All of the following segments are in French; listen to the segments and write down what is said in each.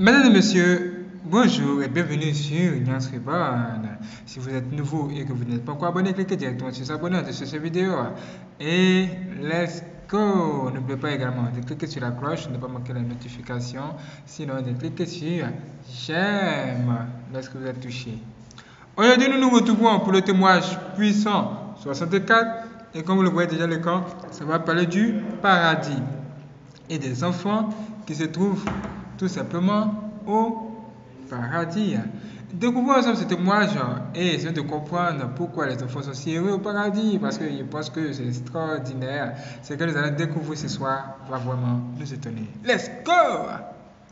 Mesdames et messieurs, bonjour et bienvenue sur Nyans Reborn. Si vous êtes nouveau et que vous n'êtes pas encore abonné, cliquez directement sur s'abonner de cette vidéo. Et let's go! N'oubliez pas également de cliquer sur la cloche, ne pas manquer la notification. Sinon, de cliquer sur j'aime lorsque vous êtes touché. Aujourd'hui, nous nous retrouvons pour le témoignage puissant 64. Et comme vous le voyez déjà le l'écran, ça va parler du paradis et des enfants qui se trouvent tout simplement au paradis. Découvrons ensemble ce témoignage et essayons de comprendre pourquoi les enfants sont si heureux au paradis, parce que je pense que c'est extraordinaire. Ce que nous allons découvrir ce soir va vraiment nous étonner. Let's go!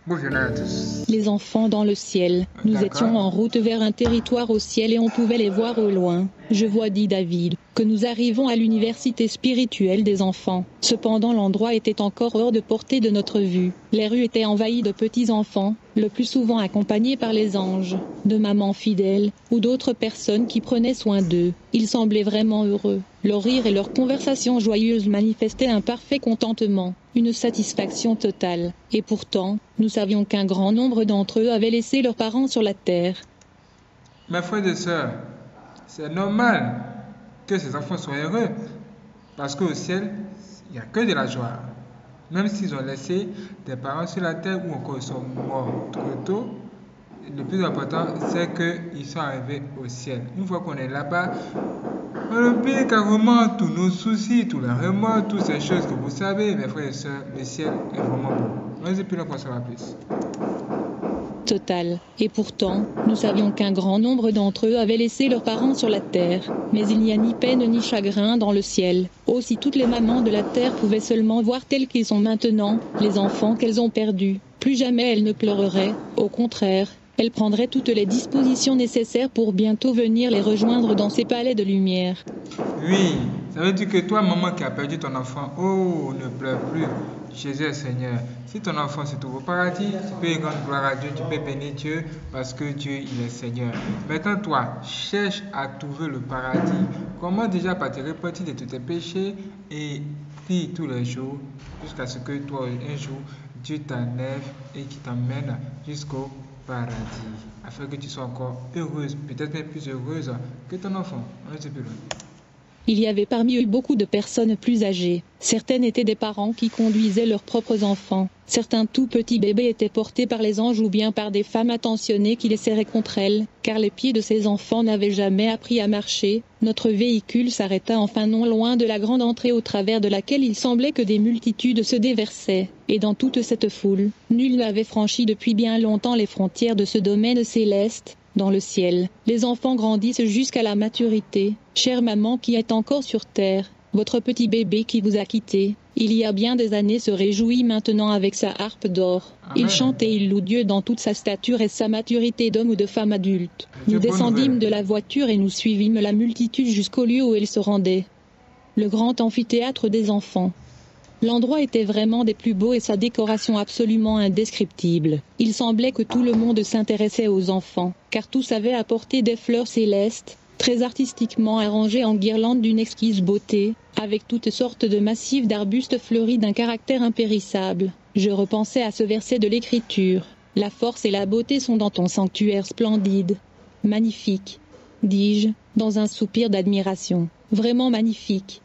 Bonjour à tous. Les enfants dans le ciel. Nous étions en route vers un territoire au ciel et on pouvait les voir au loin. Je vois, dit David, que nous arrivons à l'université spirituelle des enfants. Cependant l'endroit était encore hors de portée de notre vue. Les rues étaient envahies de petits enfants, le plus souvent accompagnés par les anges, de mamans fidèles, ou d'autres personnes qui prenaient soin d'eux. Ils semblaient vraiment heureux. Leur rire et leur conversation joyeuse manifestaient un parfait contentement, une satisfaction totale. Et pourtant, nous savions qu'un grand nombre d'entre eux avaient laissé leurs parents sur la terre. Mes frères et sœurs, c'est normal que ces enfants soient heureux. Parce qu'au ciel, il n'y a que de la joie. Même s'ils ont laissé des parents sur la terre ou encore ils sont morts trop tôt, le plus important, c'est qu'ils sont arrivés au ciel. Une fois qu'on est là-bas, on oublie carrément tous nos soucis, tous les remords, toutes ces choses que vous savez, mes frères et sœurs, le ciel est vraiment beau. Vas-y, puis là, qu'on se plus total. Et pourtant, nous savions qu'un grand nombre d'entre eux avaient laissé leurs parents sur la terre. Mais il n'y a ni peine ni chagrin dans le ciel. Aussi toutes les mamans de la terre pouvaient seulement voir tels qu'ils sont maintenant, les enfants qu'elles ont perdus. Plus jamais elles ne pleureraient, au contraire, elles prendraient toutes les dispositions nécessaires pour bientôt venir les rejoindre dans ces palais de lumière. Oui, ça veut dire que toi, maman qui a perdu ton enfant, oh, ne pleure plus. Jésus Seigneur. Si ton enfant se trouve au paradis, tu peux rendre gloire à Dieu, tu peux bénir Dieu parce que Dieu, il est Seigneur. Maintenant, toi, cherche à trouver le paradis. Comment déjà par te repentir de tous tes péchés et prie tous les jours jusqu'à ce que toi, un jour, Dieu t'enlève et qui t'emmène jusqu'au paradis, afin que tu sois encore heureuse, peut-être même plus heureuse que ton enfant. On plus loin. Il y avait parmi eux beaucoup de personnes plus âgées. Certaines étaient des parents qui conduisaient leurs propres enfants. Certains tout petits bébés étaient portés par les anges ou bien par des femmes attentionnées qui les serraient contre elles, car les pieds de ces enfants n'avaient jamais appris à marcher. Notre véhicule s'arrêta enfin non loin de la grande entrée au travers de laquelle il semblait que des multitudes se déversaient. Et dans toute cette foule, nul n'avait franchi depuis bien longtemps les frontières de ce domaine céleste, dans le ciel. Les enfants grandissent jusqu'à la maturité. Chère maman qui est encore sur terre, votre petit bébé qui vous a quitté, il y a bien des années se réjouit maintenant avec sa harpe d'or. Il chante et il loue Dieu dans toute sa stature et sa maturité d'homme ou de femme adulte. Nous descendîmes de la voiture et nous suivîmes la multitude jusqu'au lieu où il se rendait. Le grand amphithéâtre des enfants. L'endroit était vraiment des plus beaux et sa décoration absolument indescriptible. Il semblait que tout le monde s'intéressait aux enfants, car tous avaient apporté des fleurs célestes, très artistiquement arrangées en guirlandes d'une exquise beauté, avec toutes sortes de massifs d'arbustes fleuris d'un caractère impérissable. Je repensais à ce verset de l'Écriture. La force et la beauté sont dans ton sanctuaire splendide. Magnifique, dis-je, dans un soupir d'admiration. Vraiment magnifique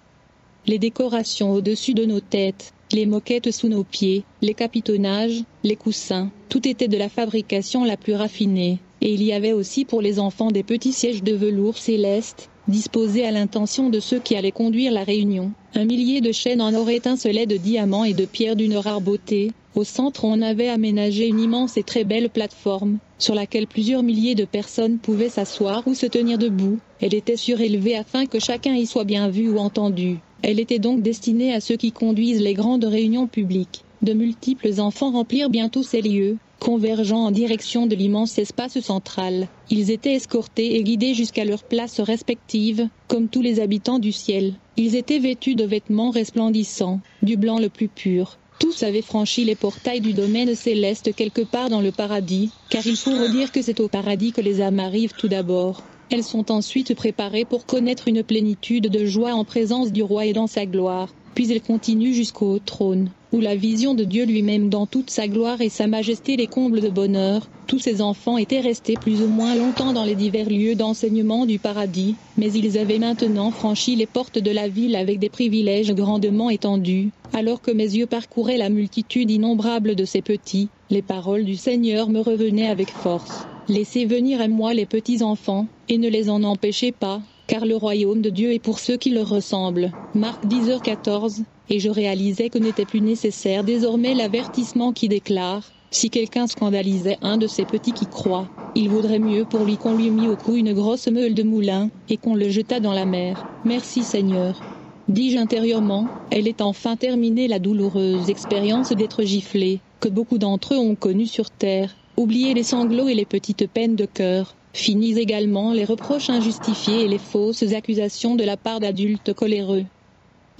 les décorations au-dessus de nos têtes, les moquettes sous nos pieds, les capitonnages, les coussins, tout était de la fabrication la plus raffinée, et il y avait aussi pour les enfants des petits sièges de velours céleste, disposés à l'intention de ceux qui allaient conduire la réunion. Un millier de chaînes en or étincelaient de diamants et de pierres d'une rare beauté. Au centre on avait aménagé une immense et très belle plateforme, sur laquelle plusieurs milliers de personnes pouvaient s'asseoir ou se tenir debout. Elle était surélevée afin que chacun y soit bien vu ou entendu. Elle était donc destinée à ceux qui conduisent les grandes réunions publiques. De multiples enfants remplirent bientôt ces lieux, convergeant en direction de l'immense espace central. Ils étaient escortés et guidés jusqu'à leurs places respectives, comme tous les habitants du ciel. Ils étaient vêtus de vêtements resplendissants, du blanc le plus pur. Tous avaient franchi les portails du domaine céleste quelque part dans le paradis, car il faut redire que c'est au paradis que les âmes arrivent tout d'abord. Elles sont ensuite préparées pour connaître une plénitude de joie en présence du roi et dans sa gloire. puis elle continue jusqu'au trône, où la vision de Dieu lui-même dans toute sa gloire et sa majesté les comble de bonheur. Tous ces enfants étaient restés plus ou moins longtemps dans les divers lieux d'enseignement du paradis, mais ils avaient maintenant franchi les portes de la ville avec des privilèges grandement étendus. Alors que mes yeux parcouraient la multitude innombrable de ces petits, les paroles du Seigneur me revenaient avec force. Laissez venir à moi les petits enfants, et ne les en empêchez pas, car le royaume de Dieu est pour ceux qui leur ressemblent. Marc 10h14, et je réalisais que n'était plus nécessaire désormais l'avertissement qui déclare, si quelqu'un scandalisait un de ces petits qui croient, il vaudrait mieux pour lui qu'on lui mît au cou une grosse meule de moulin, et qu'on le jetât dans la mer. Merci Seigneur. Dis-je intérieurement, elle est enfin terminée la douloureuse expérience d'être giflé, que beaucoup d'entre eux ont connue sur terre. Oubliez les sanglots et les petites peines de cœur, Finis également les reproches injustifiés et les fausses accusations de la part d'adultes coléreux.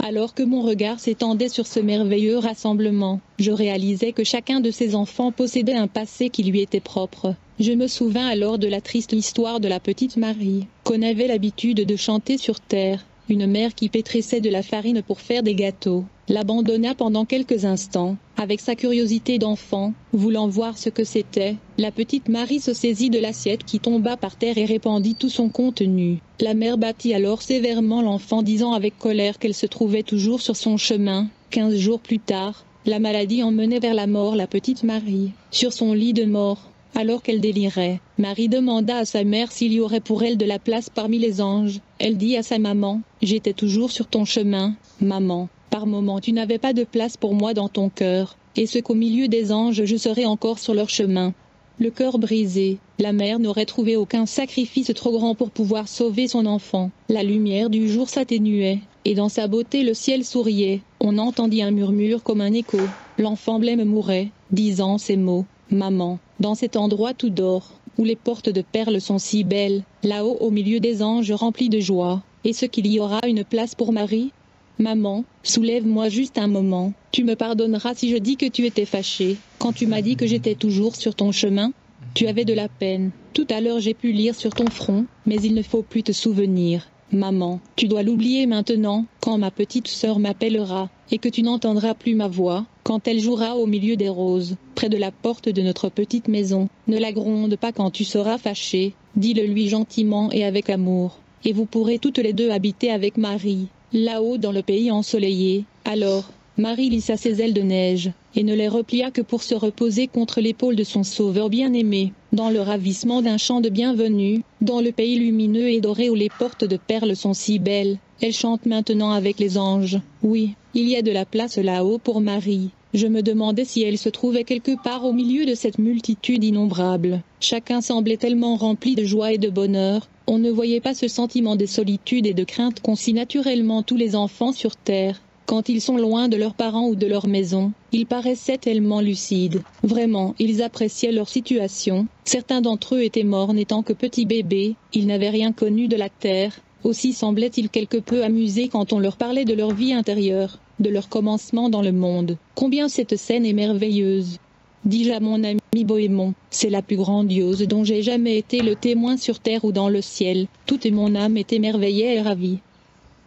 Alors que mon regard s'étendait sur ce merveilleux rassemblement, je réalisais que chacun de ces enfants possédait un passé qui lui était propre. Je me souvins alors de la triste histoire de la petite Marie, qu'on avait l'habitude de chanter sur terre, une mère qui pétrissait de la farine pour faire des gâteaux, l'abandonna pendant quelques instants, avec sa curiosité d'enfant, voulant voir ce que c'était. La petite Marie se saisit de l'assiette qui tomba par terre et répandit tout son contenu. La mère battit alors sévèrement l'enfant disant avec colère qu'elle se trouvait toujours sur son chemin. Quinze jours plus tard, la maladie emmenait vers la mort la petite Marie. Sur son lit de mort, alors qu'elle délirait, Marie demanda à sa mère s'il y aurait pour elle de la place parmi les anges. Elle dit à sa maman, J'étais toujours sur ton chemin, maman. Par moments tu n'avais pas de place pour moi dans ton cœur, et ce qu'au milieu des anges je serais encore sur leur chemin. Le cœur brisé, la mère n'aurait trouvé aucun sacrifice trop grand pour pouvoir sauver son enfant. La lumière du jour s'atténuait, et dans sa beauté le ciel souriait. On entendit un murmure comme un écho. L'enfant blême mourait, disant ces mots. Maman, dans cet endroit tout d'or, où les portes de perles sont si belles, là-haut au milieu des anges remplis de joie, est-ce qu'il y aura une place pour Marie? Maman, soulève-moi juste un moment, tu me pardonneras si je dis que tu étais fâchée, quand tu m'as dit que j'étais toujours sur ton chemin Tu avais de la peine, tout à l'heure j'ai pu lire sur ton front, mais il ne faut plus te souvenir. Maman, tu dois l'oublier maintenant, quand ma petite sœur m'appellera, et que tu n'entendras plus ma voix, quand elle jouera au milieu des roses, près de la porte de notre petite maison. Ne la gronde pas quand tu seras fâché, dis-le lui gentiment et avec amour. Et vous pourrez toutes les deux habiter avec Marie, là-haut dans le pays ensoleillé. Alors, Marie lissa ses ailes de neige, et ne les replia que pour se reposer contre l'épaule de son sauveur bien-aimé, dans le ravissement d'un chant de bienvenue, dans le pays lumineux et doré où les portes de perles sont si belles. Elle chante maintenant avec les anges. Oui, il y a de la place là-haut pour Marie. Je me demandais si elle se trouvait quelque part au milieu de cette multitude innombrable. Chacun semblait tellement rempli de joie et de bonheur, on ne voyait pas ce sentiment de solitude et de crainte qu'ont si naturellement tous les enfants sur terre quand ils sont loin de leurs parents ou de leur maison, ils paraissaient tellement lucides. Vraiment, ils appréciaient leur situation. Certains d'entre eux étaient morts n'étant que petits bébés, ils n'avaient rien connu de la terre. Aussi semblaient-ils quelque peu amusés quand on leur parlait de leur vie intérieure, de leur commencement dans le monde. Combien cette scène est merveilleuse. Dis-je à mon ami Bohémond, c'est la plus grandiose dont j'ai jamais été le témoin sur terre ou dans le ciel. Toute mon âme est émerveillée et ravie.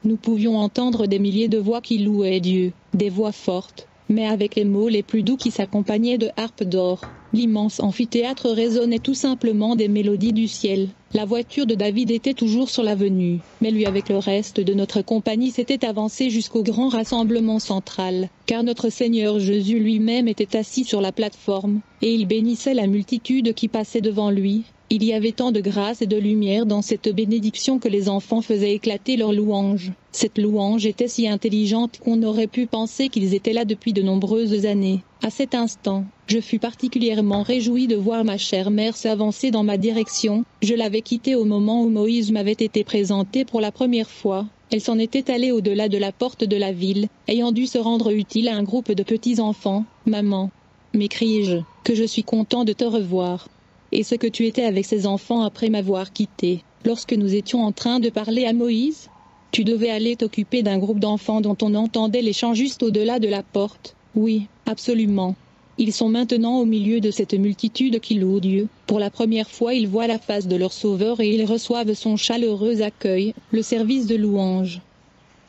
Nous pouvions entendre des milliers de voix qui louaient Dieu, des voix fortes, mais avec les mots les plus doux qui s'accompagnaient de harpes d'or. L'immense amphithéâtre résonnait tout simplement des mélodies du ciel. La voiture de David était toujours sur l'avenue, mais lui avec le reste de notre compagnie s'était avancé jusqu'au grand rassemblement central, car notre Seigneur Jésus lui-même était assis sur la plateforme, et il bénissait la multitude qui passait devant lui, il y avait tant de grâce et de lumière dans cette bénédiction que les enfants faisaient éclater leur louange. Cette louange était si intelligente qu'on aurait pu penser qu'ils étaient là depuis de nombreuses années. À cet instant, je fus particulièrement réjoui de voir ma chère mère s'avancer dans ma direction. Je l'avais quittée au moment où Moïse m'avait été présenté pour la première fois. Elle s'en était allée au-delà de la porte de la ville, ayant dû se rendre utile à un groupe de petits enfants. Maman, m'écriai-je, que je suis content de te revoir et ce que tu étais avec ces enfants après m'avoir quitté, lorsque nous étions en train de parler à Moïse Tu devais aller t'occuper d'un groupe d'enfants dont on entendait les chants juste au-delà de la porte. Oui, absolument. Ils sont maintenant au milieu de cette multitude qui loue Dieu. Pour la première fois, ils voient la face de leur Sauveur et ils reçoivent son chaleureux accueil, le service de louange.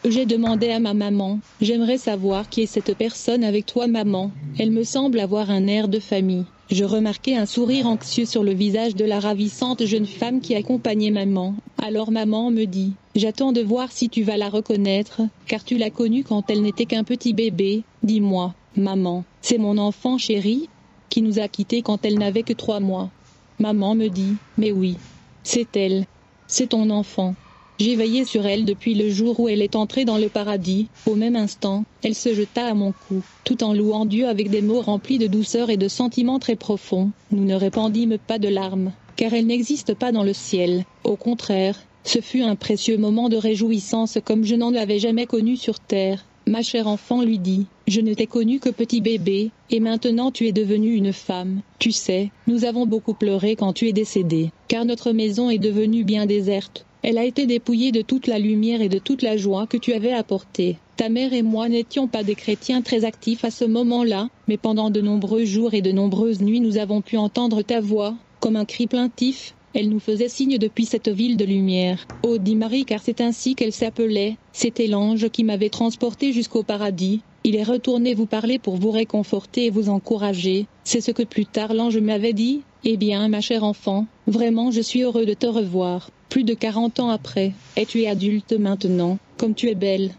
J'ai demandé à ma maman, j'aimerais savoir qui est cette personne avec toi maman. Elle me semble avoir un air de famille. Je remarquai un sourire anxieux sur le visage de la ravissante jeune femme qui accompagnait maman. Alors maman me dit, j'attends de voir si tu vas la reconnaître, car tu l'as connue quand elle n'était qu'un petit bébé. Dis-moi, maman, c'est mon enfant chéri Qui nous a quittés quand elle n'avait que trois mois. Maman me dit, mais oui, c'est elle. C'est ton enfant. J'ai sur elle depuis le jour où elle est entrée dans le paradis. Au même instant, elle se jeta à mon cou, tout en louant Dieu avec des mots remplis de douceur et de sentiments très profonds. Nous ne répandîmes pas de larmes, car elle n'existe pas dans le ciel. Au contraire, ce fut un précieux moment de réjouissance comme je n'en avais jamais connu sur terre. Ma chère enfant lui dit, je ne t'ai connu que petit bébé, et maintenant tu es devenue une femme. Tu sais, nous avons beaucoup pleuré quand tu es décédé, car notre maison est devenue bien déserte. Elle a été dépouillée de toute la lumière et de toute la joie que tu avais apportée. Ta mère et moi n'étions pas des chrétiens très actifs à ce moment-là, mais pendant de nombreux jours et de nombreuses nuits nous avons pu entendre ta voix, comme un cri plaintif, elle nous faisait signe depuis cette ville de lumière. Oh dit Marie car c'est ainsi qu'elle s'appelait, c'était l'ange qui m'avait transporté jusqu'au paradis, il est retourné vous parler pour vous réconforter et vous encourager, c'est ce que plus tard l'ange m'avait dit, eh bien ma chère enfant, vraiment je suis heureux de te revoir. Plus de quarante ans après, et tu es adulte maintenant, comme tu es belle?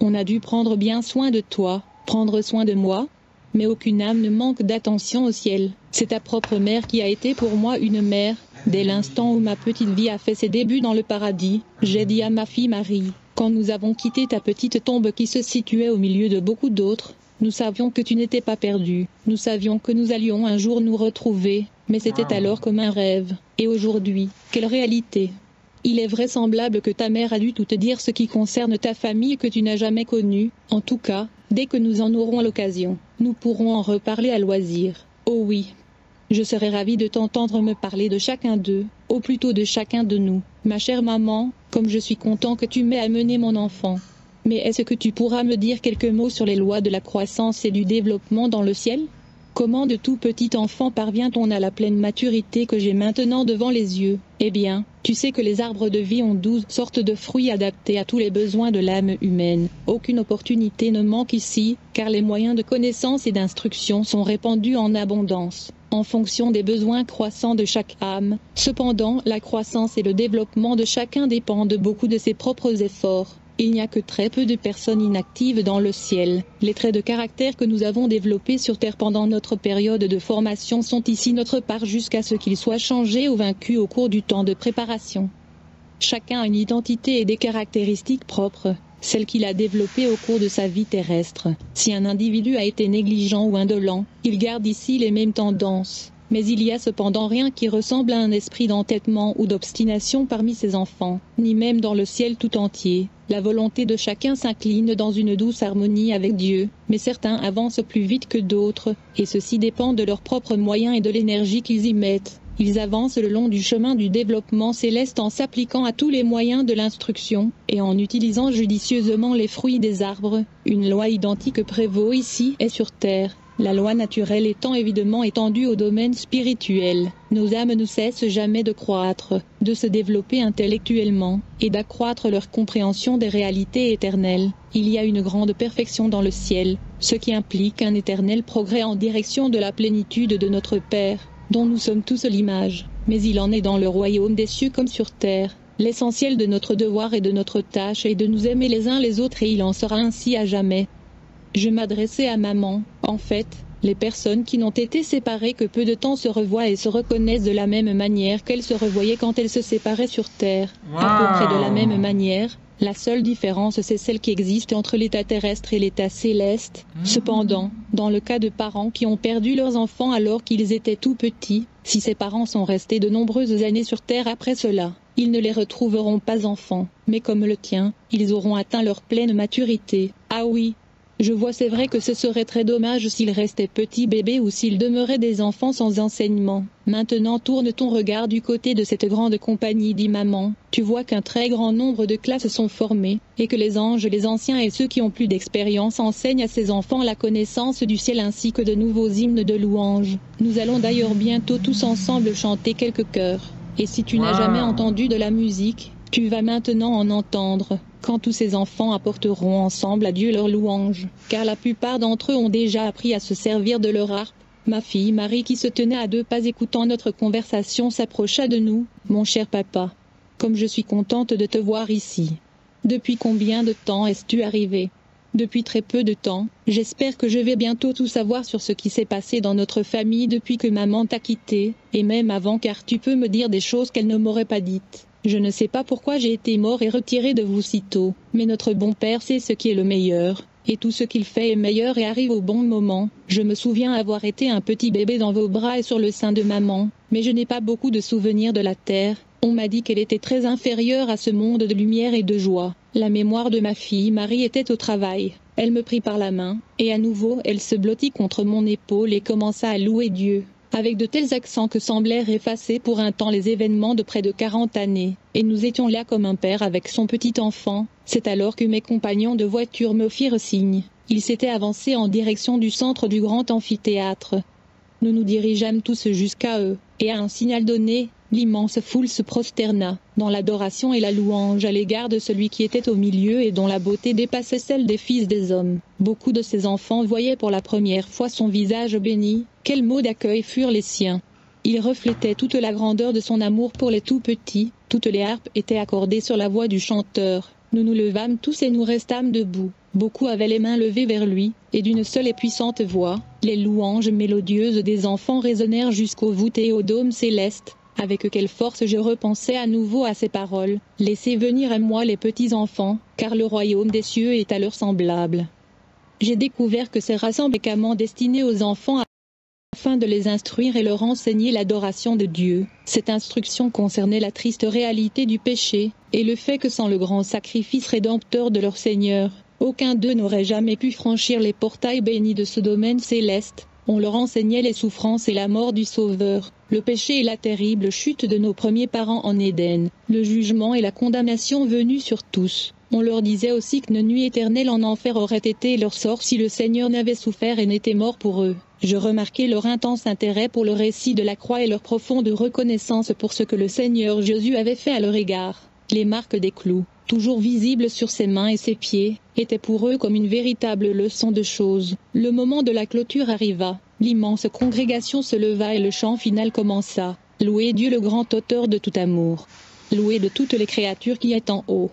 On a dû prendre bien soin de toi, prendre soin de moi, mais aucune âme ne manque d'attention au ciel. C'est ta propre mère qui a été pour moi une mère. Dès l'instant où ma petite vie a fait ses débuts dans le paradis, j'ai dit à ma fille Marie, quand nous avons quitté ta petite tombe qui se situait au milieu de beaucoup d'autres, nous savions que tu n'étais pas perdue, nous savions que nous allions un jour nous retrouver, mais c'était alors comme un rêve. Et aujourd'hui, quelle réalité il est vraisemblable que ta mère a dû tout te dire ce qui concerne ta famille que tu n'as jamais connue. En tout cas, dès que nous en aurons l'occasion, nous pourrons en reparler à loisir. Oh oui. Je serais ravie de t'entendre me parler de chacun d'eux, ou plutôt de chacun de nous. Ma chère maman, comme je suis content que tu m'aies amené mon enfant. Mais est-ce que tu pourras me dire quelques mots sur les lois de la croissance et du développement dans le ciel? Comment de tout petit enfant parvient-on à la pleine maturité que j'ai maintenant devant les yeux? Eh bien, tu sais que les arbres de vie ont douze sortes de fruits adaptés à tous les besoins de l'âme humaine. Aucune opportunité ne manque ici, car les moyens de connaissance et d'instruction sont répandus en abondance, en fonction des besoins croissants de chaque âme. Cependant, la croissance et le développement de chacun dépendent beaucoup de ses propres efforts. Il n'y a que très peu de personnes inactives dans le ciel. Les traits de caractère que nous avons développés sur Terre pendant notre période de formation sont ici notre part jusqu'à ce qu'ils soient changés ou vaincus au cours du temps de préparation. Chacun a une identité et des caractéristiques propres, celles qu'il a développées au cours de sa vie terrestre. Si un individu a été négligent ou indolent, il garde ici les mêmes tendances. Mais il y a cependant rien qui ressemble à un esprit d'entêtement ou d'obstination parmi ses enfants, ni même dans le ciel tout entier. La volonté de chacun s'incline dans une douce harmonie avec Dieu, mais certains avancent plus vite que d'autres, et ceci dépend de leurs propres moyens et de l'énergie qu'ils y mettent. Ils avancent le long du chemin du développement céleste en s'appliquant à tous les moyens de l'instruction, et en utilisant judicieusement les fruits des arbres. Une loi identique prévaut ici et sur terre, la loi naturelle étant évidemment étendue au domaine spirituel, nos âmes ne cessent jamais de croître, de se développer intellectuellement, et d'accroître leur compréhension des réalités éternelles. Il y a une grande perfection dans le ciel, ce qui implique un éternel progrès en direction de la plénitude de notre Père, dont nous sommes tous l'image. Mais il en est dans le royaume des cieux comme sur terre. L'essentiel de notre devoir et de notre tâche est de nous aimer les uns les autres et il en sera ainsi à jamais. Je m'adressais à maman. En fait, les personnes qui n'ont été séparées que peu de temps se revoient et se reconnaissent de la même manière qu'elles se revoyaient quand elles se séparaient sur Terre. À peu près de la même manière. La seule différence, c'est celle qui existe entre l'état terrestre et l'état céleste. Cependant, dans le cas de parents qui ont perdu leurs enfants alors qu'ils étaient tout petits, si ces parents sont restés de nombreuses années sur Terre après cela, ils ne les retrouveront pas enfants, mais comme le tien, ils auront atteint leur pleine maturité. Ah oui, je vois c'est vrai que ce serait très dommage s'ils restaient petits bébés ou s'ils demeuraient des enfants sans enseignement. Maintenant tourne ton regard du côté de cette grande compagnie dit maman. Tu vois qu'un très grand nombre de classes sont formées, et que les anges, les anciens et ceux qui ont plus d'expérience enseignent à ces enfants la connaissance du ciel ainsi que de nouveaux hymnes de louange. Nous allons d'ailleurs bientôt tous ensemble chanter quelques chœurs. Et si tu n'as jamais entendu de la musique, Tu vas maintenant en entendre, quand tous ces enfants apporteront ensemble à Dieu leur louange, car la plupart d'entre eux ont déjà appris à se servir de leur harpe. Ma fille Marie qui se tenait à deux pas écoutant notre conversation s'approcha de nous, mon cher papa. Comme je suis contente de te voir ici. Depuis combien de temps es-tu arrivé Depuis très peu de temps, j'espère que je vais bientôt tout savoir sur ce qui s'est passé dans notre famille depuis que maman t'a quitté, et même avant car tu peux me dire des choses qu'elle ne m'aurait pas dites. Je ne sais pas pourquoi j'ai été mort et retiré de vous si tôt, mais notre bon père sait ce qui est le meilleur, et tout ce qu'il fait est meilleur et arrive au bon moment. Je me souviens avoir été un petit bébé dans vos bras et sur le sein de maman, mais je n'ai pas beaucoup de souvenirs de la terre. On m'a dit qu'elle était très inférieure à ce monde de lumière et de joie. La mémoire de ma fille Marie était au travail. Elle me prit par la main, et à nouveau elle se blottit contre mon épaule et commença à louer Dieu avec de tels accents que semblèrent effacer pour un temps les événements de près de quarante années, et nous étions là comme un père avec son petit enfant. C'est alors que mes compagnons de voiture me firent signe. Ils s'étaient avancés en direction du centre du grand amphithéâtre. Nous nous dirigeâmes tous jusqu'à eux, et à un signal donné, l'immense foule se prosterna, dans l'adoration et la louange à l'égard de celui qui était au milieu et dont la beauté dépassait celle des fils des hommes. Beaucoup de ces enfants voyaient pour la première fois son visage béni, quels mots d'accueil furent les siens. Il reflétait toute la grandeur de son amour pour les tout petits, toutes les harpes étaient accordées sur la voix du chanteur. Nous nous levâmes tous et nous restâmes debout. Beaucoup avaient les mains levées vers lui, et d'une seule et puissante voix, les louanges mélodieuses des enfants résonnèrent jusqu'aux voûtes et au dôme céleste. Avec quelle force je repensais à nouveau à ces paroles. Laissez venir à moi les petits enfants, car le royaume des cieux est à leur semblable. J'ai découvert que ces rassemblements destinés aux enfants afin de les instruire et leur enseigner l'adoration de Dieu. Cette instruction concernait la triste réalité du péché, et le fait que sans le grand sacrifice rédempteur de leur Seigneur, aucun d'eux n'aurait jamais pu franchir les portails bénis de ce domaine céleste. On leur enseignait les souffrances et la mort du Sauveur, le péché et la terrible chute de nos premiers parents en Éden, le jugement et la condamnation venus sur tous. On leur disait aussi qu'une nuit éternelle en enfer aurait été leur sort si le Seigneur n'avait souffert et n'était mort pour eux. Je remarquai leur intense intérêt pour le récit de la croix et leur profonde reconnaissance pour ce que le Seigneur Jésus avait fait à leur égard. Les marques des clous, toujours visibles sur ses mains et ses pieds, étaient pour eux comme une véritable leçon de choses. Le moment de la clôture arriva. L'immense congrégation se leva et le chant final commença. Louez Dieu le grand auteur de tout amour. Louez de toutes les créatures qui est en haut.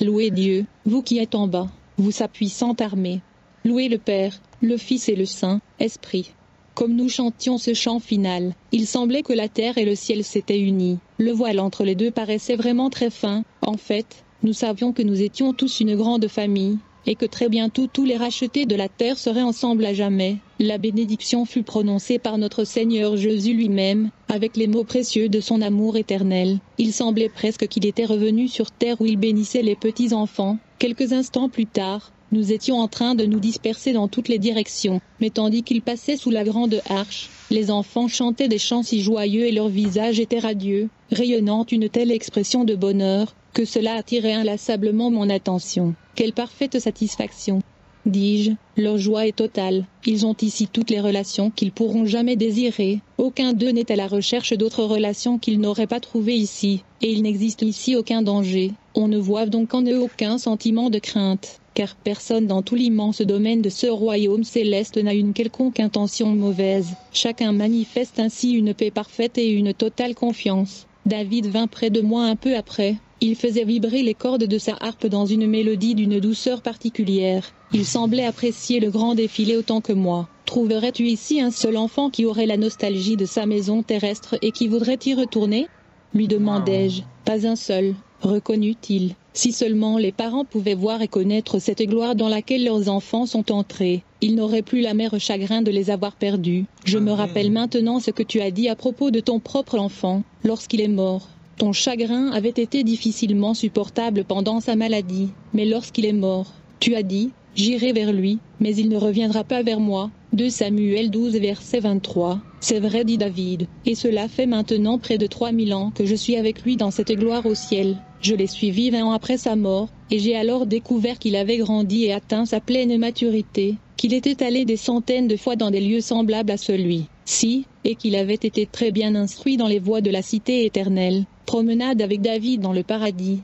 Louez Dieu, vous qui êtes en bas, vous sa puissante armée. Louez le Père, le Fils et le Saint-Esprit. Comme nous chantions ce chant final, il semblait que la terre et le ciel s'étaient unis. Le voile entre les deux paraissait vraiment très fin. En fait, nous savions que nous étions tous une grande famille, et que très bientôt tous les rachetés de la terre seraient ensemble à jamais. La bénédiction fut prononcée par notre Seigneur Jésus lui-même, avec les mots précieux de son amour éternel. Il semblait presque qu'il était revenu sur terre où il bénissait les petits enfants. Quelques instants plus tard, nous étions en train de nous disperser dans toutes les directions, mais tandis qu'il passait sous la grande arche, les enfants chantaient des chants si joyeux et leur visage était radieux, rayonnant une telle expression de bonheur, que cela attirait inlassablement mon attention. Quelle parfaite satisfaction dis-je, leur joie est totale. Ils ont ici toutes les relations qu'ils pourront jamais désirer. Aucun d'eux n'est à la recherche d'autres relations qu'ils n'auraient pas trouvées ici, et il n'existe ici aucun danger. On ne voit donc en eux aucun sentiment de crainte, car personne dans tout l'immense domaine de ce royaume céleste n'a une quelconque intention mauvaise. Chacun manifeste ainsi une paix parfaite et une totale confiance. David vint près de moi un peu après, il faisait vibrer les cordes de sa harpe dans une mélodie d'une douceur particulière. Il semblait apprécier le grand défilé autant que moi. Trouverais-tu ici un seul enfant qui aurait la nostalgie de sa maison terrestre et qui voudrait y retourner? lui demandai-je. Pas un seul, reconnut-il. Si seulement les parents pouvaient voir et connaître cette gloire dans laquelle leurs enfants sont entrés, ils n'auraient plus l'amer chagrin de les avoir perdus. Je me rappelle maintenant ce que tu as dit à propos de ton propre enfant, lorsqu'il est mort. Ton chagrin avait été difficilement supportable pendant sa maladie, mais lorsqu'il est mort, tu as dit, J'irai vers lui, mais il ne reviendra pas vers moi. 2 Samuel 12 verset 23. C'est vrai dit David, et cela fait maintenant près de 3000 ans que je suis avec lui dans cette gloire au ciel. Je l'ai suivi vingt ans après sa mort, et j'ai alors découvert qu'il avait grandi et atteint sa pleine maturité, qu'il était allé des centaines de fois dans des lieux semblables à celui-ci, et qu'il avait été très bien instruit dans les voies de la cité éternelle. Promenade avec David dans le paradis.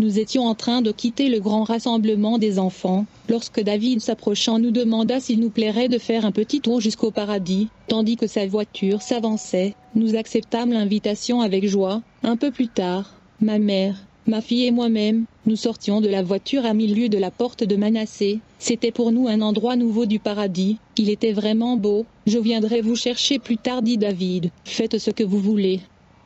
Nous étions en train de quitter le grand rassemblement des enfants, lorsque David s'approchant nous demanda s'il nous plairait de faire un petit tour jusqu'au paradis, tandis que sa voiture s'avançait, nous acceptâmes l'invitation avec joie, un peu plus tard, ma mère, ma fille et moi-même, nous sortions de la voiture à milieu de la porte de Manassé, c'était pour nous un endroit nouveau du paradis, il était vraiment beau, je viendrai vous chercher plus tard dit David, faites ce que vous voulez.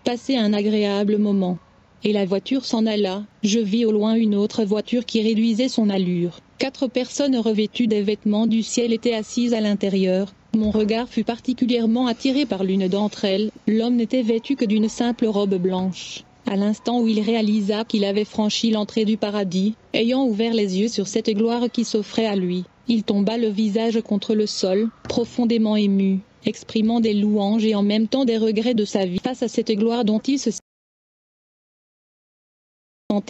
Passez un agréable moment. Et la voiture s'en alla, je vis au loin une autre voiture qui réduisait son allure. Quatre personnes revêtues des vêtements du ciel étaient assises à l'intérieur, mon regard fut particulièrement attiré par l'une d'entre elles, l'homme n'était vêtu que d'une simple robe blanche. À l'instant où il réalisa qu'il avait franchi l'entrée du paradis, ayant ouvert les yeux sur cette gloire qui s'offrait à lui, il tomba le visage contre le sol, profondément ému, exprimant des louanges et en même temps des regrets de sa vie face à cette gloire dont il se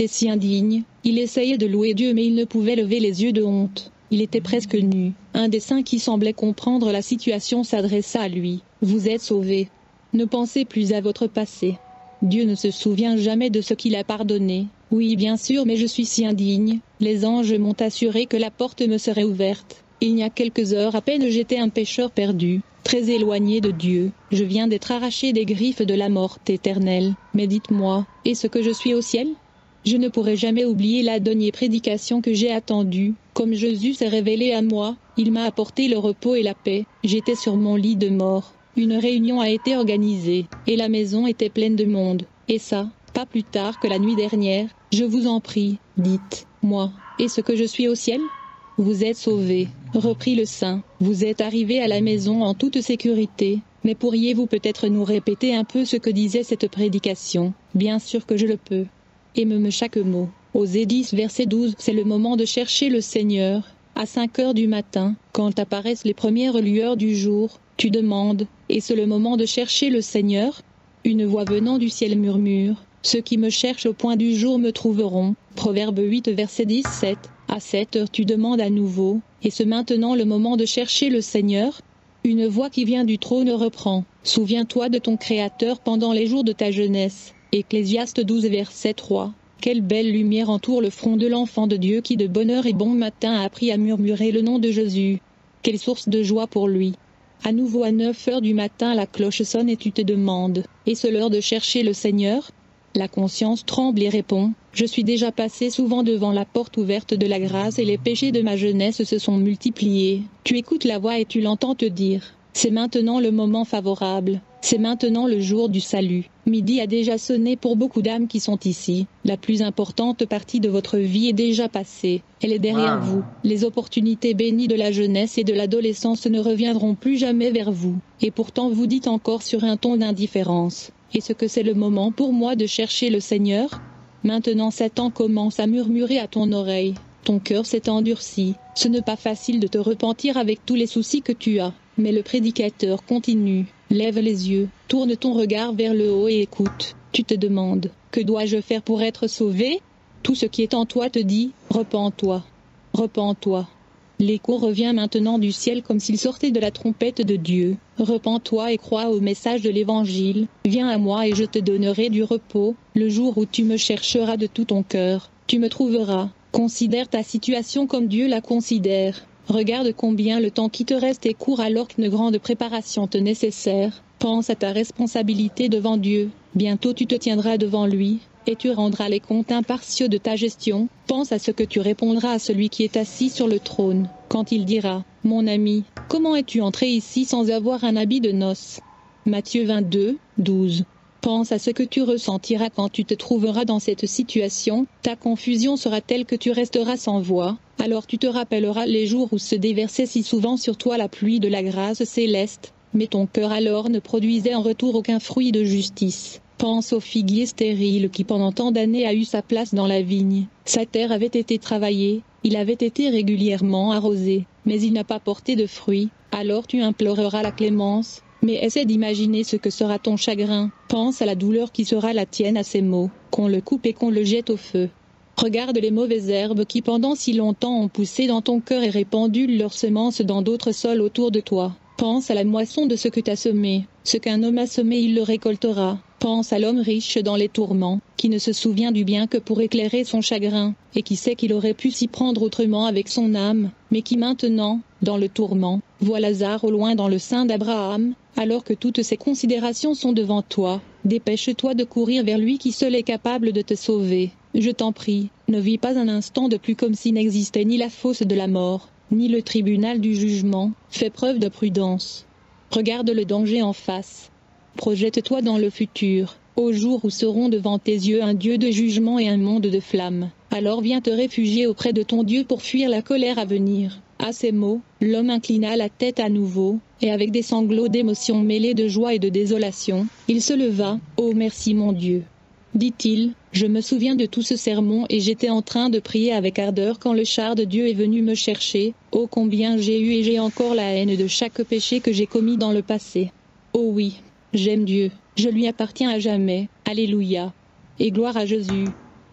si indigne. Il essayait de louer Dieu mais il ne pouvait lever les yeux de honte. Il était presque nu. Un des saints qui semblait comprendre la situation s'adressa à lui. Vous êtes sauvé. Ne pensez plus à votre passé. Dieu ne se souvient jamais de ce qu'il a pardonné. Oui, bien sûr, mais je suis si indigne. Les anges m'ont assuré que la porte me serait ouverte. Il y a quelques heures à peine j'étais un pécheur perdu, très éloigné de Dieu. Je viens d'être arraché des griffes de la mort éternelle. Mais dites-moi, est-ce que je suis au ciel? Je ne pourrai jamais oublier la dernière prédication que j'ai attendue. Comme Jésus s'est révélé à moi, il m'a apporté le repos et la paix. J'étais sur mon lit de mort. Une réunion a été organisée, et la maison était pleine de monde. Et ça, pas plus tard que la nuit dernière, je vous en prie, dites, moi, est-ce que je suis au ciel? Vous êtes sauvé, reprit le saint, vous êtes arrivé à la maison en toute sécurité, mais pourriez-vous peut-être nous répéter un peu ce que disait cette prédication? Bien sûr que je le peux. Aime-me chaque mot. Osée 10 verset 12 C'est le moment de chercher le Seigneur. À 5 heures du matin, quand apparaissent les premières lueurs du jour, tu demandes, est-ce le moment de chercher le Seigneur? Une voix venant du ciel murmure, Ceux qui me cherchent au point du jour me trouveront. Proverbe 8 verset 17. À 7 heures tu demandes à nouveau, est-ce maintenant le moment de chercher le Seigneur? Une voix qui vient du trône reprend, Souviens-toi de ton Créateur pendant les jours de ta jeunesse. Ecclésiaste 12 verset 3. Quelle belle lumière entoure le front de l'enfant de Dieu qui de bonheur et bon matin a appris à murmurer le nom de Jésus. Quelle source de joie pour lui. À nouveau à 9 heures du matin la cloche sonne et tu te demandes, est-ce l'heure de chercher le Seigneur? La conscience tremble et répond, je suis déjà passé souvent devant la porte ouverte de la grâce et les péchés de ma jeunesse se sont multipliés. Tu écoutes la voix et tu l'entends te dire, c'est maintenant le moment favorable, c'est maintenant le jour du salut. Midi a déjà sonné pour beaucoup d'âmes qui sont ici. La plus importante partie de votre vie est déjà passée. Elle est derrière Wow. vous. Les opportunités bénies de la jeunesse et de l'adolescence ne reviendront plus jamais vers vous. Et pourtant vous dites encore sur un ton d'indifférence. Est-ce que c'est le moment pour moi de chercher le Seigneur? Maintenant Satan commence à murmurer à ton oreille. Ton cœur s'est endurci. Ce n'est pas facile de te repentir avec tous les soucis que tu as. Mais le prédicateur continue. Lève les yeux, tourne ton regard vers le haut et écoute. Tu te demandes, que dois-je faire pour être sauvé? Tout ce qui est en toi te dit, repens-toi. Repens-toi. L'écho revient maintenant du ciel comme s'il sortait de la trompette de Dieu. Repens-toi et crois au message de l'Évangile. Viens à moi et je te donnerai du repos. Le jour où tu me chercheras de tout ton cœur, tu me trouveras. Considère ta situation comme Dieu la considère. Regarde combien le temps qui te reste est court alors qu'une grande préparation te nécessaire. Pense à ta responsabilité devant Dieu. Bientôt tu te tiendras devant lui, et tu rendras les comptes impartiaux de ta gestion. Pense à ce que tu répondras à celui qui est assis sur le trône, quand il dira, Mon ami, comment es-tu entré ici sans avoir un habit de noces Matthieu 22, 12. Pense à ce que tu ressentiras quand tu te trouveras dans cette situation, ta confusion sera telle que tu resteras sans voix, alors tu te rappelleras les jours où se déversait si souvent sur toi la pluie de la grâce céleste, mais ton cœur alors ne produisait en retour aucun fruit de justice. Pense au figuier stérile qui pendant tant d'années a eu sa place dans la vigne. Sa terre avait été travaillée, il avait été régulièrement arrosé, mais il n'a pas porté de fruits. Alors tu imploreras la clémence, mais essaie d'imaginer ce que sera ton chagrin. Pense à la douleur qui sera la tienne à ces mots, qu'on le coupe et qu'on le jette au feu. Regarde les mauvaises herbes qui pendant si longtemps ont poussé dans ton cœur et répandu leurs semences dans d'autres sols autour de toi. Pense à la moisson de ce que t'as semé. Ce qu'un homme a semé, il le récoltera. Pense à l'homme riche dans les tourments, qui ne se souvient du bien que pour éclairer son chagrin, et qui sait qu'il aurait pu s'y prendre autrement avec son âme, mais qui maintenant, dans le tourment, voit Lazare au loin dans le sein d'Abraham, alors que toutes ces considérations sont devant toi. Dépêche-toi de courir vers lui qui seul est capable de te sauver. Je t'en prie, ne vis pas un instant de plus comme s'il n'existait ni la fosse de la mort, ni le tribunal du jugement. Fais preuve de prudence. Regarde le danger en face. Projette-toi dans le futur, au jour où seront devant tes yeux un Dieu de jugement et un monde de flammes. Alors viens te réfugier auprès de ton Dieu pour fuir la colère à venir. À ces mots, l'homme inclina la tête à nouveau, et avec des sanglots d'émotion mêlés de joie et de désolation, il se leva. Oh merci mon Dieu. Dit-il, je me souviens de tout ce sermon et j'étais en train de prier avec ardeur quand le char de Dieu est venu me chercher. Oh combien j'ai eu et j'ai encore la haine de chaque péché que j'ai commis dans le passé. Oh oui, J'aime Dieu, je lui appartiens à jamais, Alléluia. Et gloire à Jésus.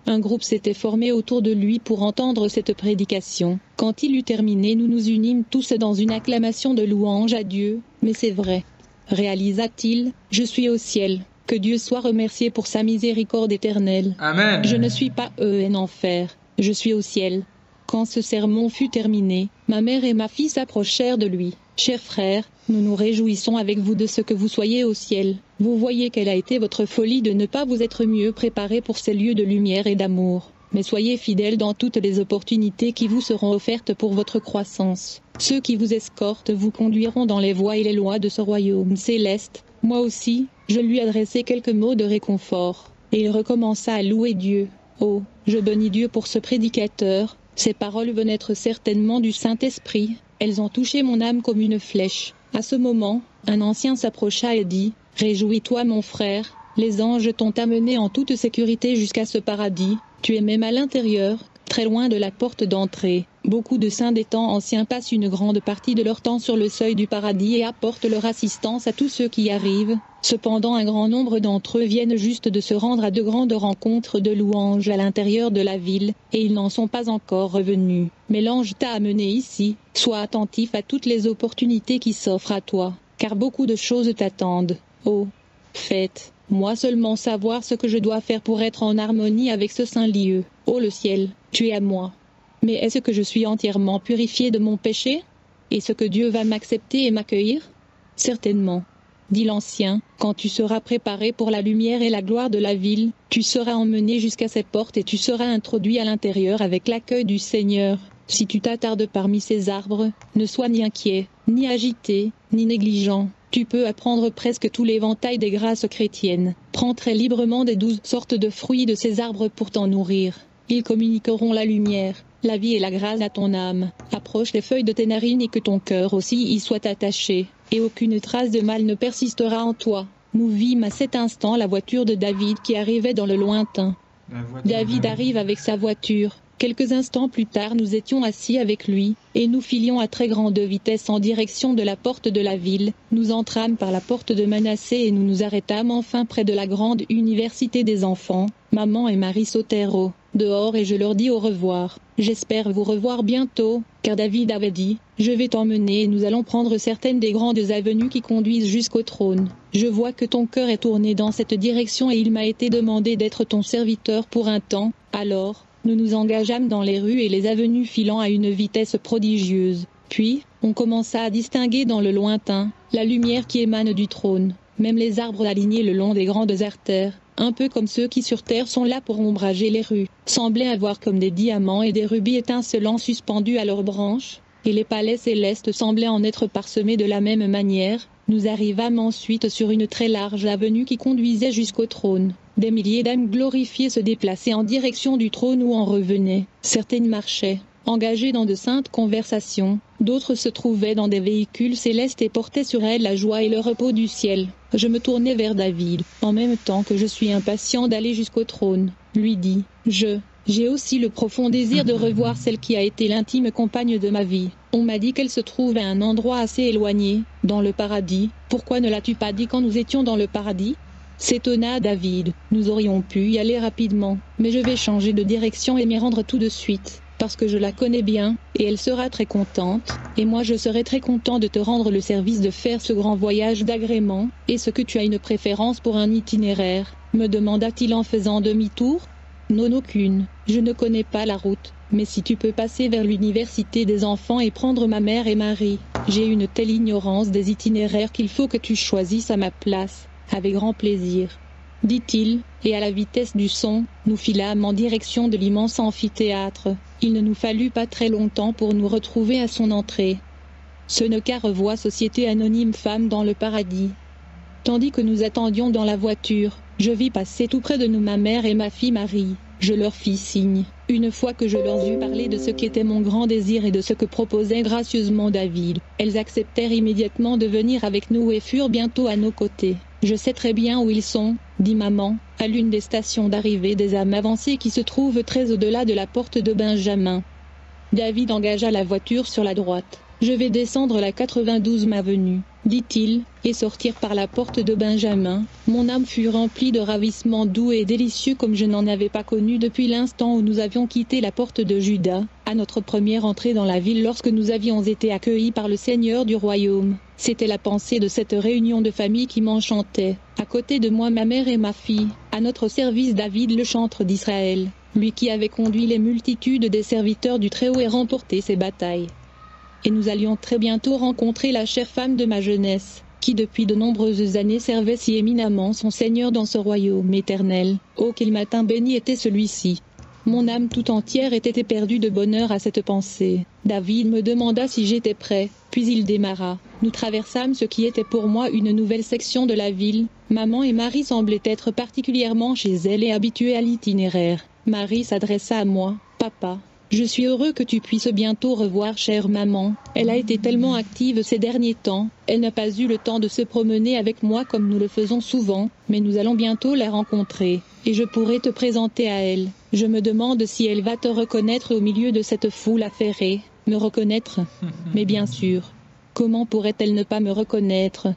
Un groupe s'était formé autour de lui pour entendre cette prédication. Quand il eut terminé, nous nous unîmes tous dans une acclamation de louange à Dieu, mais c'est vrai. Réalisa-t-il, je suis au ciel. Que Dieu soit remercié pour sa miséricorde éternelle. Amen. Je ne suis pas eux en enfer, je suis au ciel. Quand ce sermon fut terminé, ma mère et ma fille s'approchèrent de lui. Cher frère, nous nous réjouissons avec vous de ce que vous soyez au ciel. Vous voyez quelle a été votre folie de ne pas vous être mieux préparé pour ces lieux de lumière et d'amour. Mais soyez fidèles dans toutes les opportunités qui vous seront offertes pour votre croissance. Ceux qui vous escortent vous conduiront dans les voies et les lois de ce royaume céleste. Moi aussi, je lui adressai quelques mots de réconfort. Et il recommença à louer Dieu. Oh, je bénis Dieu pour ce prédicateur. Ces paroles venaient certainement du Saint-Esprit. Elles ont touché mon âme comme une flèche. À ce moment, un ancien s'approcha et dit, Réjouis-toi mon frère, les anges t'ont amené en toute sécurité jusqu'à ce paradis, tu es même à l'intérieur, très loin de la porte d'entrée. Beaucoup de saints des temps anciens passent une grande partie de leur temps sur le seuil du paradis et apportent leur assistance à tous ceux qui arrivent. Cependant un grand nombre d'entre eux viennent juste de se rendre à de grandes rencontres de louanges à l'intérieur de la ville, et ils n'en sont pas encore revenus. Mais l'ange t'a amené ici, sois attentif à toutes les opportunités qui s'offrent à toi, car beaucoup de choses t'attendent. Oh, faites, moi seulement savoir ce que je dois faire pour être en harmonie avec ce saint lieu. Oh le ciel, tu es à moi. Mais est-ce que je suis entièrement purifié de mon péché? Est-ce que Dieu va m'accepter et m'accueillir? Certainement. Dit l'ancien, quand tu seras préparé pour la lumière et la gloire de la ville, tu seras emmené jusqu'à ses portes et tu seras introduit à l'intérieur avec l'accueil du Seigneur. Si tu t'attardes parmi ces arbres, ne sois ni inquiet, ni agité, ni négligent. Tu peux apprendre presque tout l'éventail des grâces chrétiennes. Prends très librement des douze sortes de fruits de ces arbres pour t'en nourrir. Ils communiqueront la lumière, la vie et la grâce à ton âme. Approche les feuilles de tes narines et que ton cœur aussi y soit attaché, et aucune trace de mal ne persistera en toi. Nous vîmes à cet instant la voiture de David qui arrivait dans le lointain. David arrive avec sa voiture. Quelques instants plus tard, nous étions assis avec lui, et nous filions à très grande vitesse en direction de la porte de la ville. Nous entrâmes par la porte de Manassé et nous nous arrêtâmes enfin près de la grande université des enfants. Maman et Marie au dehors et je leur dis au revoir. J'espère vous revoir bientôt, car David avait dit, je vais t'emmener et nous allons prendre certaines des grandes avenues qui conduisent jusqu'au trône. Je vois que ton cœur est tourné dans cette direction et il m'a été demandé d'être ton serviteur pour un temps, alors, nous nous engageâmes dans les rues et les avenues filant à une vitesse prodigieuse. Puis, on commença à distinguer dans le lointain, la lumière qui émane du trône. Même les arbres alignés le long des grandes artères, un peu comme ceux qui sur terre sont là pour ombrager les rues, semblaient avoir comme des diamants et des rubis étincelants suspendus à leurs branches, et les palais célestes semblaient en être parsemés de la même manière. Nous arrivâmes ensuite sur une très large avenue qui conduisait jusqu'au trône. Des milliers d'âmes glorifiées se déplaçaient en direction du trône ou en revenaient. Certaines marchaient, engagées dans de saintes conversations, d'autres se trouvaient dans des véhicules célestes et portaient sur elles la joie et le repos du ciel. Je me tournai vers David, en même temps que je suis impatient d'aller jusqu'au trône, lui dit, je, j'ai aussi le profond désir de revoir celle qui a été l'intime compagne de ma vie. On m'a dit qu'elle se trouve à un endroit assez éloigné, dans le paradis. Pourquoi ne l'as-tu pas dit quand nous étions dans le paradis? S'étonna David. Nous aurions pu y aller rapidement, mais je vais changer de direction et m'y rendre tout de suite. Parce que je la connais bien, et elle sera très contente, et moi je serai très content de te rendre le service de faire ce grand voyage d'agrément, est-ce que tu as une préférence pour un itinéraire me demanda-t-il en faisant demi-tour. Non aucune, je ne connais pas la route, mais si tu peux passer vers l'université des enfants et prendre ma mère et Marie, j'ai une telle ignorance des itinéraires qu'il faut que tu choisisses à ma place, avec grand plaisir dit-il, et à la vitesse du son, nous filâmes en direction de l'immense amphithéâtre. Il ne nous fallut pas très longtemps pour nous retrouver à son entrée. Ce ne qu'à revoir Société Anonyme Femmes dans le Paradis. Tandis que nous attendions dans la voiture, je vis passer tout près de nous ma mère et ma fille Marie. Je leur fis signe, une fois que je leur eus parlé de ce qu'était mon grand désir et de ce que proposait gracieusement David, elles acceptèrent immédiatement de venir avec nous et furent bientôt à nos côtés. Je sais très bien où ils sont, dit maman, à l'une des stations d'arrivée des âmes avancées qui se trouvent très au-delà de la porte de Benjamin. David engagea la voiture sur la droite. Je vais descendre la 92 avenue, dit-il, et sortir par la porte de Benjamin. Mon âme fut remplie de ravissement doux et délicieux comme je n'en avais pas connu depuis l'instant où nous avions quitté la porte de Juda, à notre première entrée dans la ville lorsque nous avions été accueillis par le Seigneur du royaume. C'était la pensée de cette réunion de famille qui m'enchantait. À côté de moi ma mère et ma fille, à notre service David le chantre d'Israël, lui qui avait conduit les multitudes des serviteurs du Très-Haut et remporté ses batailles et nous allions très bientôt rencontrer la chère femme de ma jeunesse, qui depuis de nombreuses années servait si éminemment son Seigneur dans ce royaume éternel. Oh quel matin béni était celui-ci. Mon âme tout entière était éperdue de bonheur à cette pensée. David me demanda si j'étais prêt, puis il démarra. Nous traversâmes ce qui était pour moi une nouvelle section de la ville. Maman et Marie semblaient être particulièrement chez elles et habituées à l'itinéraire. Marie s'adressa à moi. Papa, je suis heureux que tu puisses bientôt revoir chère maman. Elle a été tellement active ces derniers temps, elle n'a pas eu le temps de se promener avec moi comme nous le faisons souvent, mais nous allons bientôt la rencontrer, et je pourrai te présenter à elle. Je me demande si elle va te reconnaître au milieu de cette foule affairée. Me reconnaître? Mais bien sûr. Comment pourrait-elle ne pas me reconnaître?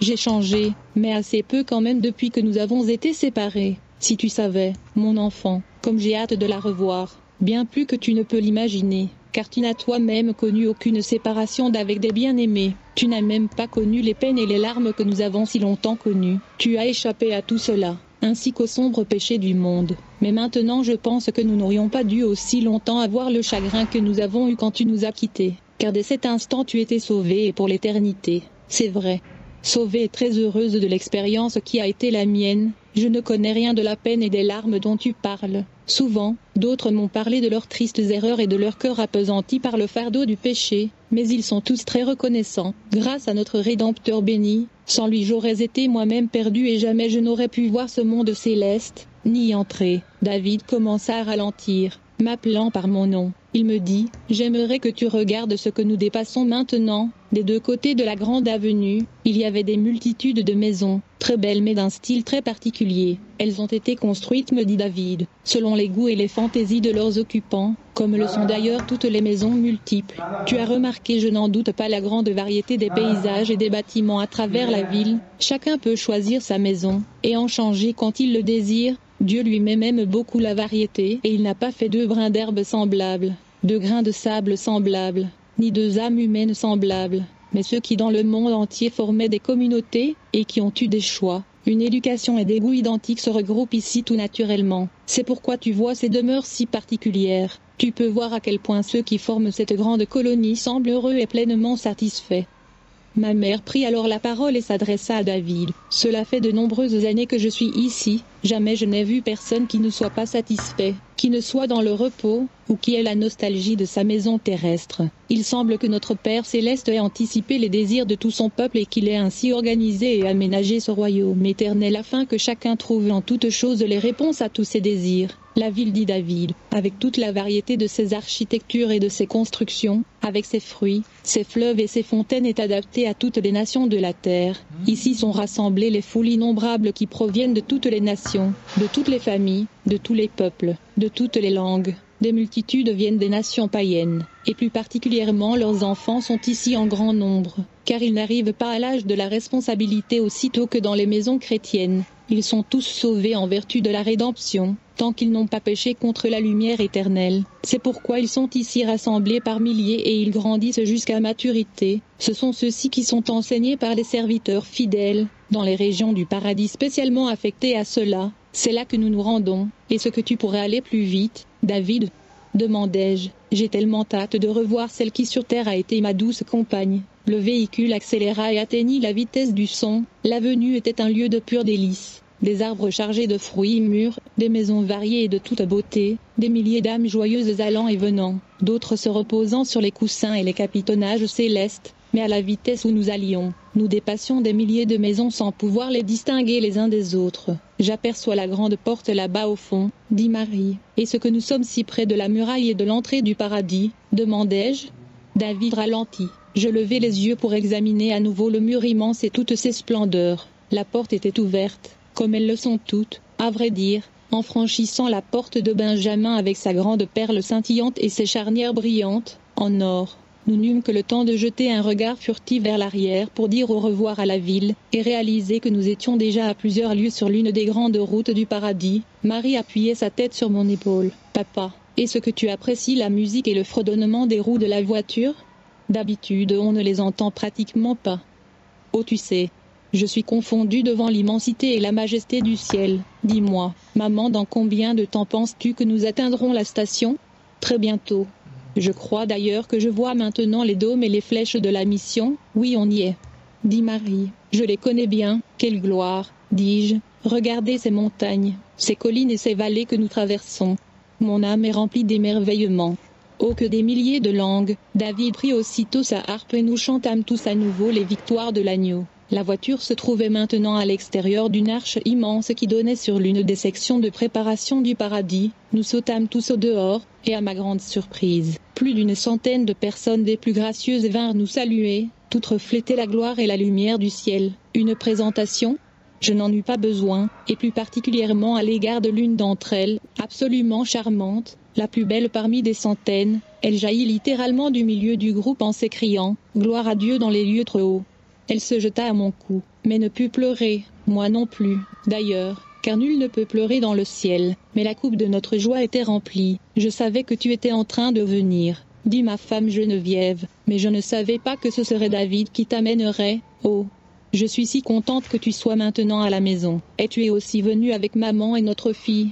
J'ai changé, mais assez peu quand même depuis que nous avons été séparés. Si tu savais, mon enfant, comme j'ai hâte de la revoir bien plus que tu ne peux l'imaginer, car tu n'as toi-même connu aucune séparation d'avec des bien-aimés, tu n'as même pas connu les peines et les larmes que nous avons si longtemps connues, tu as échappé à tout cela, ainsi qu'aux sombres péchés du monde. Mais maintenant je pense que nous n'aurions pas dû aussi longtemps avoir le chagrin que nous avons eu quand tu nous as quittés, car dès cet instant tu étais sauvé et pour l'éternité, c'est vrai. Sauvée et très heureuse de l'expérience qui a été la mienne, je ne connais rien de la peine et des larmes dont tu parles. Souvent, d'autres m'ont parlé de leurs tristes erreurs et de leur cœur appesanti par le fardeau du péché, mais ils sont tous très reconnaissants, grâce à notre Rédempteur béni, sans lui j'aurais été moi-même perdu et jamais je n'aurais pu voir ce monde céleste, ni y entrer. David commença à ralentir, m'appelant par mon nom. Il me dit, j'aimerais que tu regardes ce que nous dépassons maintenant. Des deux côtés de la grande avenue, il y avait des multitudes de maisons, très belles mais d'un style très particulier. Elles ont été construites, me dit David, selon les goûts et les fantaisies de leurs occupants, comme le sont d'ailleurs toutes les maisons multiples. Tu as remarqué, je n'en doute pas, la grande variété des paysages et des bâtiments à travers la ville. Chacun peut choisir sa maison, et en changer quand il le désire, Dieu lui-même aime beaucoup la variété, et il n'a pas fait deux brins d'herbe semblables, deux grains de sable semblables, ni deux âmes humaines semblables, mais ceux qui dans le monde entier formaient des communautés, et qui ont eu des choix, une éducation et des goûts identiques se regroupent ici tout naturellement. C'est pourquoi tu vois ces demeures si particulières. Tu peux voir à quel point ceux qui forment cette grande colonie semblent heureux et pleinement satisfaits. Ma mère prit alors la parole et s'adressa à David. Cela fait de nombreuses années que je suis ici, jamais je n'ai vu personne qui ne soit pas satisfait, qui ne soit dans le repos, ou qui ait la nostalgie de sa maison terrestre. Il semble que notre Père céleste ait anticipé les désirs de tout son peuple et qu'il ait ainsi organisé et aménagé ce royaume éternel afin que chacun trouve en toutes choses les réponses à tous ses désirs. La ville dit David, avec toute la variété de ses architectures et de ses constructions, avec ses fruits, ses fleuves et ses fontaines est adaptée à toutes les nations de la terre. Ici sont rassemblées les foules innombrables qui proviennent de toutes les nations, de toutes les familles, de tous les peuples, de toutes les langues. Des multitudes viennent des nations païennes, et plus particulièrement leurs enfants sont ici en grand nombre, car ils n'arrivent pas à l'âge de la responsabilité aussitôt que dans les maisons chrétiennes. ils sont tous sauvés en vertu de la rédemption, tant qu'ils n'ont pas péché contre la lumière éternelle. C'est pourquoi ils sont ici rassemblés par milliers et ils grandissent jusqu'à maturité. Ce sont ceux-ci qui sont enseignés par les serviteurs fidèles, dans les régions du paradis spécialement affectées à cela. C'est là que nous nous rendons. Est-ce que tu pourrais aller plus vite, David demandai-je. J'ai tellement hâte de revoir celle qui sur terre a été ma douce compagne. Le véhicule accéléra et atteignit la vitesse du son. L'avenue était un lieu de pur délice. Des arbres chargés de fruits mûrs, des maisons variées et de toute beauté, des milliers d'âmes joyeuses allant et venant, d'autres se reposant sur les coussins et les capitonnages célestes, mais à la vitesse où nous allions, nous dépassions des milliers de maisons sans pouvoir les distinguer les uns des autres. J'aperçois la grande porte là-bas au fond, dit Marie. Est-ce que nous sommes si près de la muraille et de l'entrée du paradis demandai-je. David ralentit. Je levai les yeux pour examiner à nouveau le mur immense et toutes ses splendeurs. La porte était ouverte, comme elles le sont toutes, à vrai dire, en franchissant la porte de Benjamin avec sa grande perle scintillante et ses charnières brillantes, en or. Nous n'eûmes que le temps de jeter un regard furtif vers l'arrière pour dire au revoir à la ville, et réaliser que nous étions déjà à plusieurs lieues sur l'une des grandes routes du paradis. Marie appuyait sa tête sur mon épaule. Papa, est-ce que tu apprécies la musique et le fredonnement des roues de la voiture? D'habitude, on ne les entend pratiquement pas. Oh, tu sais, je suis confondu devant l'immensité et la majesté du ciel. Dis-moi, maman, dans combien de temps penses-tu que nous atteindrons la station? Très bientôt. Je crois d'ailleurs que je vois maintenant les dômes et les flèches de la mission. Oui, on y est. Dit Marie. Je les connais bien. Quelle gloire, dis-je. Regardez ces montagnes, ces collines et ces vallées que nous traversons. Mon âme est remplie d'émerveillement. Oh que des milliers de langues. David prit aussitôt sa harpe et nous chantâmes tous à nouveau les victoires de l'agneau. La voiture se trouvait maintenant à l'extérieur d'une arche immense qui donnait sur l'une des sections de préparation du paradis. Nous sautâmes tous au dehors, et à ma grande surprise, plus d'une centaine de personnes des plus gracieuses vinrent nous saluer, toutes reflétaient la gloire et la lumière du ciel. Une présentation? Je n'en eus pas besoin, et plus particulièrement à l'égard de l'une d'entre elles, absolument charmante, la plus belle parmi des centaines, elle jaillit littéralement du milieu du groupe en s'écriant ⁇ Gloire à Dieu dans les lieux trop hauts !⁇ elle se jeta à mon cou, mais ne put pleurer, moi non plus, d'ailleurs, car nul ne peut pleurer dans le ciel. Mais la coupe de notre joie était remplie. Je savais que tu étais en train de venir, dit ma femme Geneviève, mais je ne savais pas que ce serait David qui t'amènerait. Oh. Je suis si contente que tu sois maintenant à la maison. Et tu es aussi venue avec maman et notre fille.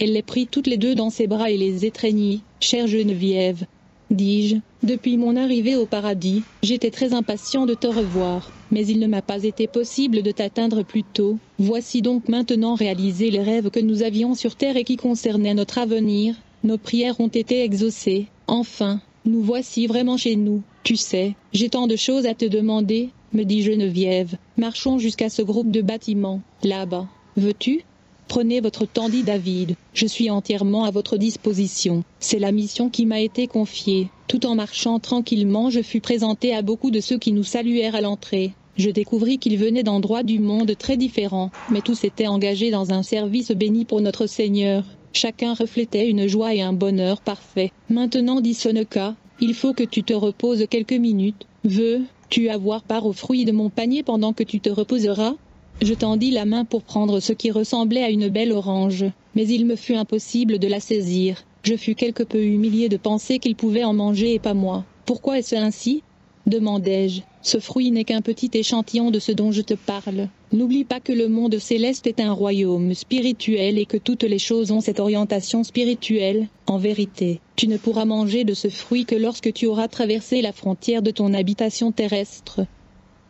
Elle les prit toutes les deux dans ses bras et les étreignit. Chère Geneviève, dis-je, depuis mon arrivée au paradis, j'étais très impatient de te revoir, mais il ne m'a pas été possible de t'atteindre plus tôt. Voici donc maintenant réalisés les rêves que nous avions sur terre et qui concernaient notre avenir. Nos prières ont été exaucées. Enfin, nous voici vraiment chez nous. Tu sais, j'ai tant de choses à te demander, me dit Geneviève. Marchons jusqu'à ce groupe de bâtiments, là-bas. Veux-tu? Prenez votre temps, dit David. Je suis entièrement à votre disposition. C'est la mission qui m'a été confiée. Tout en marchant tranquillement, je fus présenté à beaucoup de ceux qui nous saluèrent à l'entrée. Je découvris qu'ils venaient d'endroits du monde très différents, mais tous étaient engagés dans un service béni pour notre Seigneur. Chacun reflétait une joie et un bonheur parfait. Maintenant, dit Sonoka, il faut que tu te reposes quelques minutes. Veux-tu avoir part aux fruits de mon panier pendant que tu te reposeras? Je tendis la main pour prendre ce qui ressemblait à une belle orange, mais il me fut impossible de la saisir. Je fus quelque peu humilié de penser qu'il pouvait en manger et pas moi. Pourquoi est-ce ainsi? demandai-je. Ce fruit n'est qu'un petit échantillon de ce dont je te parle. N'oublie pas que le monde céleste est un royaume spirituel et que toutes les choses ont cette orientation spirituelle. En vérité, tu ne pourras manger de ce fruit que lorsque tu auras traversé la frontière de ton habitation terrestre.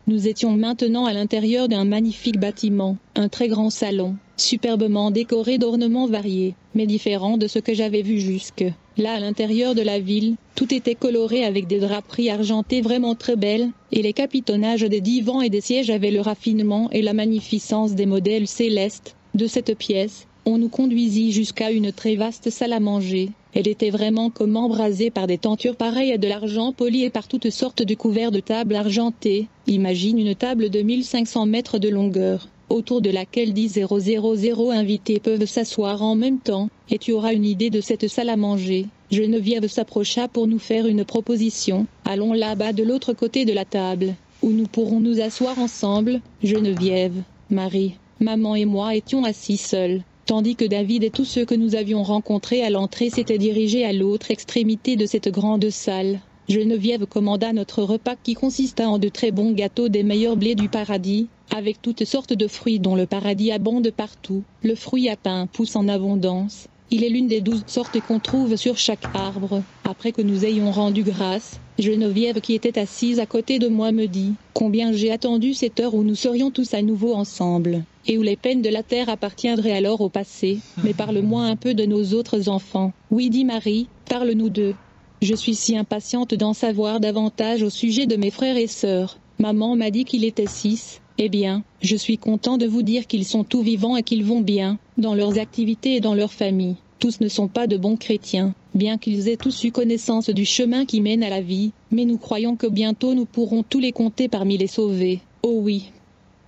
Nous étions maintenant à l'intérieur d'un magnifique bâtiment, un très grand salon, superbement décoré d'ornements variés, mais différents de ce que j'avais vu jusque. Là, à l'intérieur de la ville, tout était coloré avec des draperies argentées vraiment très belles, et les capitonnages des divans et des sièges avaient le raffinement et la magnificence des modèles célestes. De cette pièce, on nous conduisit jusqu'à une très vaste salle à manger, elle était vraiment comme embrasée par des tentures pareilles à de l'argent poli et par toutes sortes de couverts de tables argentées. Imagine une table de 1500 mètres de longueur, autour de laquelle 10 000 invités peuvent s'asseoir en même temps, et tu auras une idée de cette salle à manger. Geneviève s'approcha pour nous faire une proposition. Allons là-bas de l'autre côté de la table, où nous pourrons nous asseoir ensemble. Geneviève, Marie, maman et moi étions assis seuls, tandis que David et tous ceux que nous avions rencontrés à l'entrée s'étaient dirigés à l'autre extrémité de cette grande salle. Geneviève commanda notre repas qui consista en de très bons gâteaux des meilleurs blés du paradis, avec toutes sortes de fruits dont le paradis abonde partout. Le fruit à pain pousse en abondance. Il est l'une des douze sortes qu'on trouve sur chaque arbre. Après que nous ayons rendu grâce, Geneviève qui était assise à côté de moi me dit Combien j'ai attendu cette heure où nous serions tous à nouveau ensemble, et où les peines de la terre appartiendraient alors au passé. Mais parle-moi un peu de nos autres enfants. Oui, dit Marie, parle-nous d'eux. Je suis si impatiente d'en savoir davantage au sujet de mes frères et sœurs. Maman m'a dit qu'il était six. Eh bien, je suis content de vous dire qu'ils sont tout vivants et qu'ils vont bien, dans leurs activités et dans leur famille. Tous ne sont pas de bons chrétiens, bien qu'ils aient tous eu connaissance du chemin qui mène à la vie, mais nous croyons que bientôt nous pourrons tous les compter parmi les sauvés. Oh oui,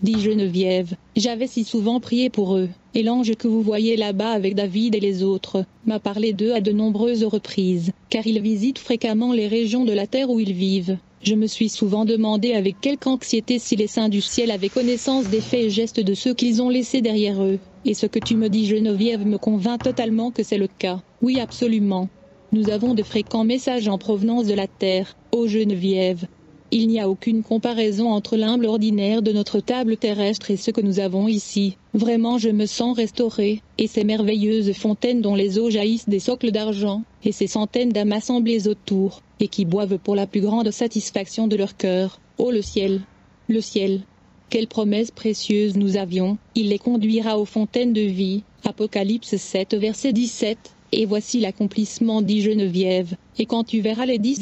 dit Geneviève. J'avais si souvent prié pour eux, et l'ange que vous voyez là-bas avec David et les autres m'a parlé d'eux à de nombreuses reprises, car ils visitent fréquemment les régions de la terre où ils vivent. Je me suis souvent demandé avec quelque anxiété si les saints du ciel avaient connaissance des faits et gestes de ceux qu'ils ont laissés derrière eux, et ce que tu me dis Geneviève me convainc totalement que c'est le cas. Oui absolument. Nous avons de fréquents messages en provenance de la terre, ô Geneviève, il n'y a aucune comparaison entre l'humble ordinaire de notre table terrestre et ce que nous avons ici. Vraiment je me sens restauré, et ces merveilleuses fontaines dont les eaux jaillissent des socles d'argent, et ces centaines d'âmes assemblées autour, et qui boivent pour la plus grande satisfaction de leur cœur. Oh le ciel Le ciel Quelle promesse précieuse nous avions, il les conduira aux fontaines de vie. Apocalypse 7 verset 17 et voici l'accomplissement dit Geneviève, et quand tu verras les dix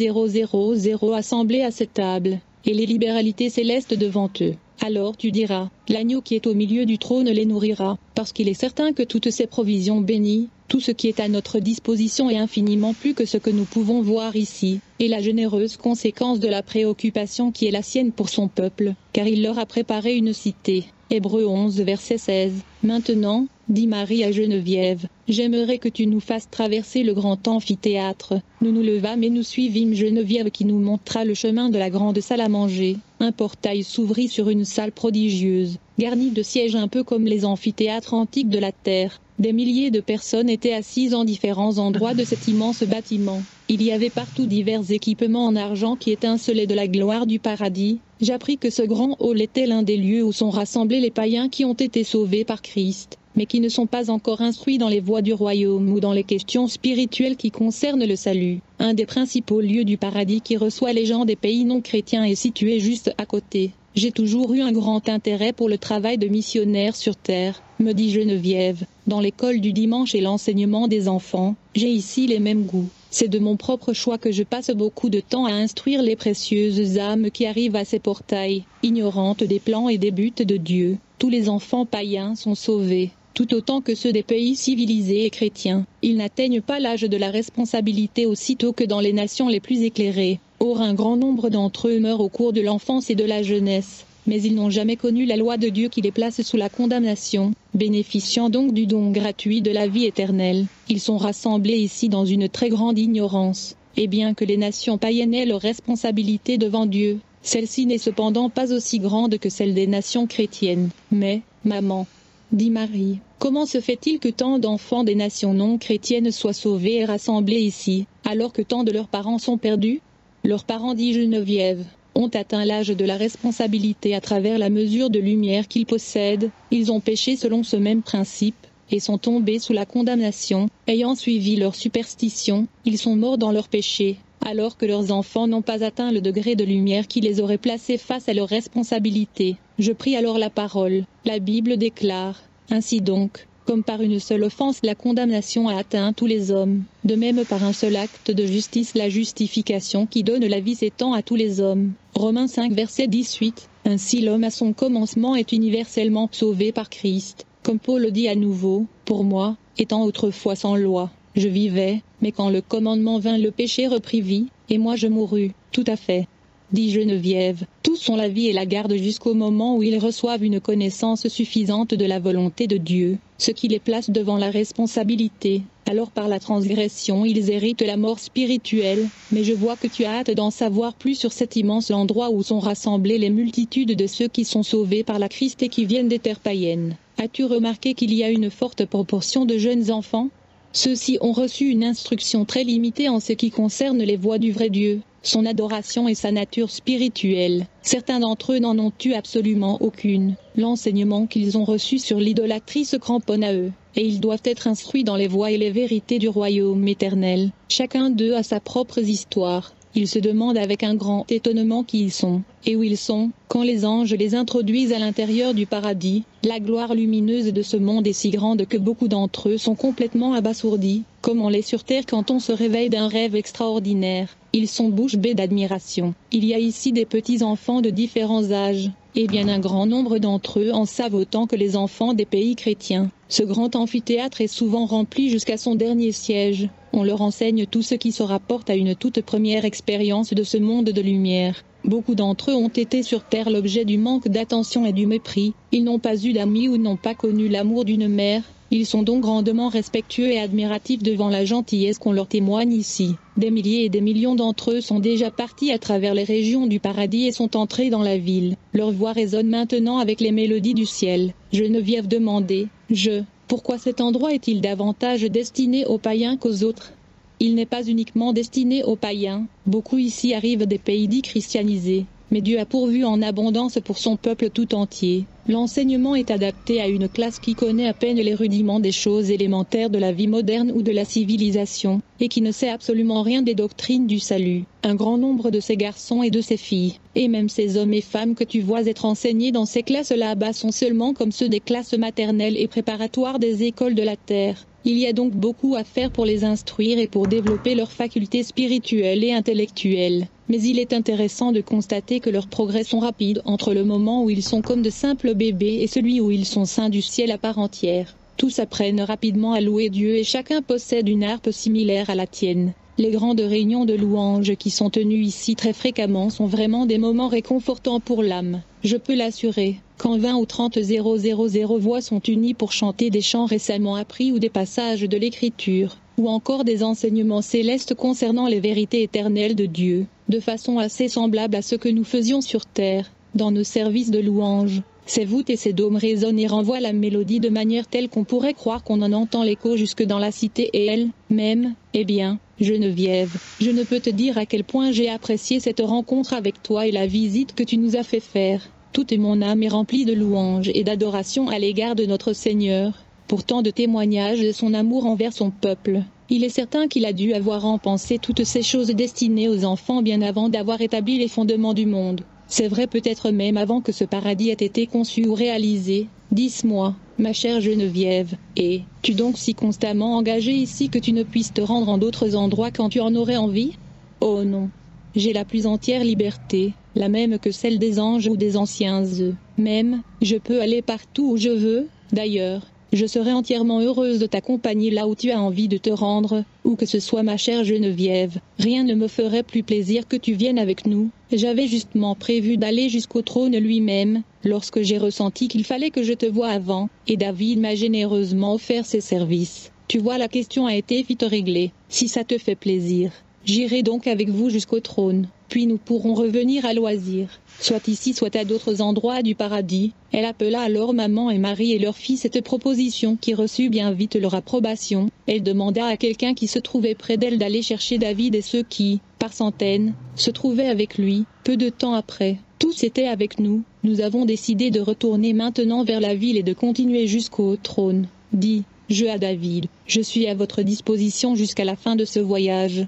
assemblés à cette table, et les libéralités célestes devant eux, alors tu diras, l'agneau qui est au milieu du trône les nourrira, parce qu'il est certain que toutes ces provisions bénies, tout ce qui est à notre disposition est infiniment plus que ce que nous pouvons voir ici, et la généreuse conséquence de la préoccupation qui est la sienne pour son peuple, car il leur a préparé une cité. Hébreu 11 verset 16. Maintenant, dit Marie à Geneviève, j'aimerais que tu nous fasses traverser le grand amphithéâtre. Nous nous levâmes et nous suivîmes Geneviève qui nous montra le chemin de la grande salle à manger. Un portail s'ouvrit sur une salle prodigieuse, garnie de sièges un peu comme les amphithéâtres antiques de la terre. Des milliers de personnes étaient assises en différents endroits de cet immense bâtiment. Il y avait partout divers équipements en argent qui étincelaient de la gloire du paradis. J'appris que ce grand hall était l'un des lieux où sont rassemblés les païens qui ont été sauvés par Christ, mais qui ne sont pas encore instruits dans les voies du royaume ou dans les questions spirituelles qui concernent le salut. Un des principaux lieux du paradis qui reçoit les gens des pays non chrétiens est situé juste à côté. J'ai toujours eu un grand intérêt pour le travail de missionnaire sur terre, me dit Geneviève. Dans l'école du dimanche et l'enseignement des enfants, j'ai ici les mêmes goûts. C'est de mon propre choix que je passe beaucoup de temps à instruire les précieuses âmes qui arrivent à ces portails, ignorantes des plans et des buts de Dieu. Tous les enfants païens sont sauvés, tout autant que ceux des pays civilisés et chrétiens. Ils n'atteignent pas l'âge de la responsabilité aussitôt que dans les nations les plus éclairées. Or un grand nombre d'entre eux meurent au cours de l'enfance et de la jeunesse, mais ils n'ont jamais connu la loi de Dieu qui les place sous la condamnation, bénéficiant donc du don gratuit de la vie éternelle. Ils sont rassemblés ici dans une très grande ignorance, et bien que les nations païennes aient leur responsabilité devant Dieu, celle-ci n'est cependant pas aussi grande que celle des nations chrétiennes. Mais, maman, dit Marie, comment se fait-il que tant d'enfants des nations non chrétiennes soient sauvés et rassemblés ici, alors que tant de leurs parents sont perdus? Leurs parents, dit Geneviève, ont atteint l'âge de la responsabilité à travers la mesure de lumière qu'ils possèdent, ils ont péché selon ce même principe, et sont tombés sous la condamnation, ayant suivi leur superstition, ils sont morts dans leur péché, alors que leurs enfants n'ont pas atteint le degré de lumière qui les aurait placés face à leurs responsabilités. Je prie alors la parole. La Bible déclare, Ainsi donc, comme par une seule offense la condamnation a atteint tous les hommes, de même par un seul acte de justice la justification qui donne la vie s'étend à tous les hommes. Romains 5 verset 18. Ainsi l'homme à son commencement est universellement sauvé par Christ. Comme Paul le dit à nouveau, pour moi, étant autrefois sans loi, je vivais, mais quand le commandement vint le péché reprit vie, et moi je mourus, tout à fait dit Geneviève. Tous ont la vie et la garde jusqu'au moment où ils reçoivent une connaissance suffisante de la volonté de Dieu, ce qui les place devant la responsabilité. Alors par la transgression ils héritent la mort spirituelle, mais je vois que tu as hâte d'en savoir plus sur cet immense endroit où sont rassemblées les multitudes de ceux qui sont sauvés par la Christ et qui viennent des terres païennes. As-tu remarqué qu'il y a une forte proportion de jeunes enfants? Ceux-ci ont reçu une instruction très limitée en ce qui concerne les voies du vrai Dieu, son adoration et sa nature spirituelle. Certains d'entre eux n'en ont eu absolument aucune. L'enseignement qu'ils ont reçu sur l'idolâtrie se cramponne à eux, et ils doivent être instruits dans les voies et les vérités du royaume éternel. Chacun d'eux a sa propre histoire. Ils se demandent avec un grand étonnement qui ils sont, et où ils sont, quand les anges les introduisent à l'intérieur du paradis. La gloire lumineuse de ce monde est si grande que beaucoup d'entre eux sont complètement abasourdis, comme on l'est sur terre quand on se réveille d'un rêve extraordinaire. Ils sont bouche bée d'admiration. Il y a ici des petits enfants de différents âges, et bien un grand nombre d'entre eux en savent autant que les enfants des pays chrétiens. Ce grand amphithéâtre est souvent rempli jusqu'à son dernier siège. On leur enseigne tout ce qui se rapporte à une toute première expérience de ce monde de lumière. Beaucoup d'entre eux ont été sur Terre l'objet du manque d'attention et du mépris. Ils n'ont pas eu d'amis ou n'ont pas connu l'amour d'une mère, ils sont donc grandement respectueux et admiratifs devant la gentillesse qu'on leur témoigne ici. Des milliers et des millions d'entre eux sont déjà partis à travers les régions du paradis et sont entrés dans la ville. Leur voix résonne maintenant avec les mélodies du ciel. Geneviève demandait, je, pourquoi cet endroit est-il davantage destiné aux païens qu'aux autres? Il n'est pas uniquement destiné aux païens, beaucoup ici arrivent des pays dits christianisés, mais Dieu a pourvu en abondance pour son peuple tout entier. L'enseignement est adapté à une classe qui connaît à peine les rudiments des choses élémentaires de la vie moderne ou de la civilisation, et qui ne sait absolument rien des doctrines du salut. Un grand nombre de ces garçons et de ces filles, et même ces hommes et femmes que tu vois être enseignés dans ces classes là-bas sont seulement comme ceux des classes maternelles et préparatoires des écoles de la terre. Il y a donc beaucoup à faire pour les instruire et pour développer leurs facultés spirituelles et intellectuelles. Mais il est intéressant de constater que leurs progrès sont rapides entre le moment où ils sont comme de simples bébés et celui où ils sont saints du ciel à part entière. Tous apprennent rapidement à louer Dieu et chacun possède une harpe similaire à la tienne. Les grandes réunions de louanges qui sont tenues ici très fréquemment sont vraiment des moments réconfortants pour l'âme. Je peux l'assurer, quand 20 ou 30 000 voix sont unies pour chanter des chants récemment appris ou des passages de l'Écriture, ou encore des enseignements célestes concernant les vérités éternelles de Dieu, de façon assez semblable à ce que nous faisions sur terre, dans nos services de louange. Ces voûtes et ces dômes résonnent et renvoient la mélodie de manière telle qu'on pourrait croire qu'on en entend l'écho jusque dans la cité et elle, même, eh bien, Geneviève, je ne peux te dire à quel point j'ai apprécié cette rencontre avec toi et la visite que tu nous as fait faire. Toute mon âme est remplie de louanges et d'adoration à l'égard de notre Seigneur, pourtant de témoignages de son amour envers son peuple. Il est certain qu'il a dû avoir en pensée toutes ces choses destinées aux enfants bien avant d'avoir établi les fondements du monde. C'est vrai peut-être même avant que ce paradis ait été conçu ou réalisé. Dis-moi, ma chère Geneviève, es tu donc si constamment engagée ici que tu ne puisses te rendre en d'autres endroits quand tu en aurais envie? Oh non. J'ai la plus entière liberté, la même que celle des anges ou des anciens œufs. Même, je peux aller partout où je veux, d'ailleurs, je serai entièrement heureuse de t'accompagner là où tu as envie de te rendre, où que ce soit ma chère Geneviève. Rien ne me ferait plus plaisir que tu viennes avec nous. J'avais justement prévu d'aller jusqu'au trône lui-même, lorsque j'ai ressenti qu'il fallait que je te voie avant, et David m'a généreusement offert ses services. Tu vois, la question a été vite réglée, si ça te fait plaisir. J'irai donc avec vous jusqu'au trône, puis nous pourrons revenir à loisir, soit ici, soit à d'autres endroits du paradis. Elle appela alors maman et Marie et leur fit cette proposition qui reçut bien vite leur approbation. Elle demanda à quelqu'un qui se trouvait près d'elle d'aller chercher David et ceux qui, par centaines, se trouvaient avec lui. Peu de temps après, tous étaient avec nous. Nous avons décidé de retourner maintenant vers la ville et de continuer jusqu'au trône. Dit, je à David, je suis à votre disposition jusqu'à la fin de ce voyage.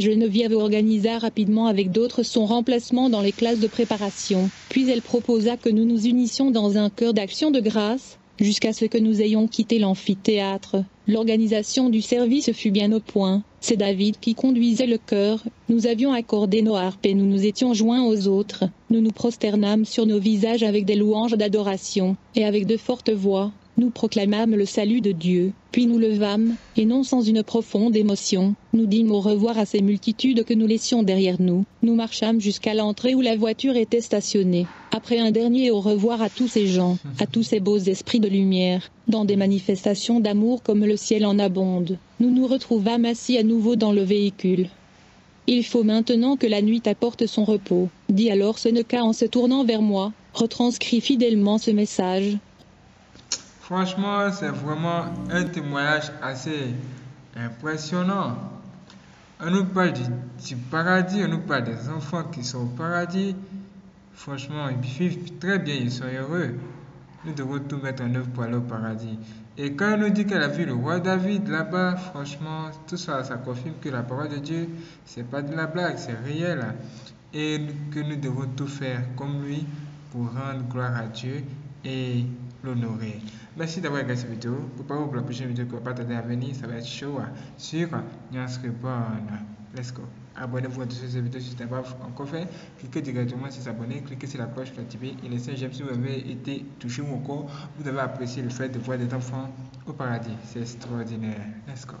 Geneviève organisa rapidement avec d'autres son remplacement dans les classes de préparation, puis elle proposa que nous nous unissions dans un cœur d'action de grâce, jusqu'à ce que nous ayons quitté l'amphithéâtre. L'organisation du service fut bien au point. C'est David qui conduisait le chœur. Nous avions accordé nos harpes et nous nous étions joints aux autres. Nous nous prosternâmes sur nos visages avec des louanges d'adoration, et avec de fortes voix, nous proclamâmes le salut de Dieu, puis nous levâmes, et non sans une profonde émotion, nous dîmes au revoir à ces multitudes que nous laissions derrière nous, nous marchâmes jusqu'à l'entrée où la voiture était stationnée. Après un dernier au revoir à tous ces gens, à tous ces beaux esprits de lumière, dans des manifestations d'amour comme le ciel en abonde, nous nous retrouvâmes assis à nouveau dans le véhicule. Il faut maintenant que la nuit apporte son repos, dit alors Seneca en se tournant vers moi, retranscrit fidèlement ce message. Franchement, c'est vraiment un témoignage assez impressionnant. On nous parle du, paradis, on nous parle des enfants qui sont au paradis. Franchement, ils vivent très bien, ils sont heureux. Nous devons tout mettre en œuvre pour aller au paradis. Et quand on nous dit qu'elle a vu le roi David là-bas, franchement, tout ça, ça confirme que la parole de Dieu, c'est pas de la blague, c'est réel. Et que nous devons tout faire comme lui pour rendre gloire à Dieu et l'honorer. Merci d'avoir regardé cette vidéo. Préparez-vous pour la prochaine vidéo qui va pas tarder à venir. Ça va être chaud sur Reborn. Let's go. Abonnez-vous à toutes ces vidéos si ce n'est pas encore fait. Cliquez directement sur s'abonner, cliquez sur la cloche pour l'activer et laissez un j'aime si vous avez été touché ou encore vous avez apprécié le fait de voir des enfants au paradis. C'est extraordinaire. Let's go.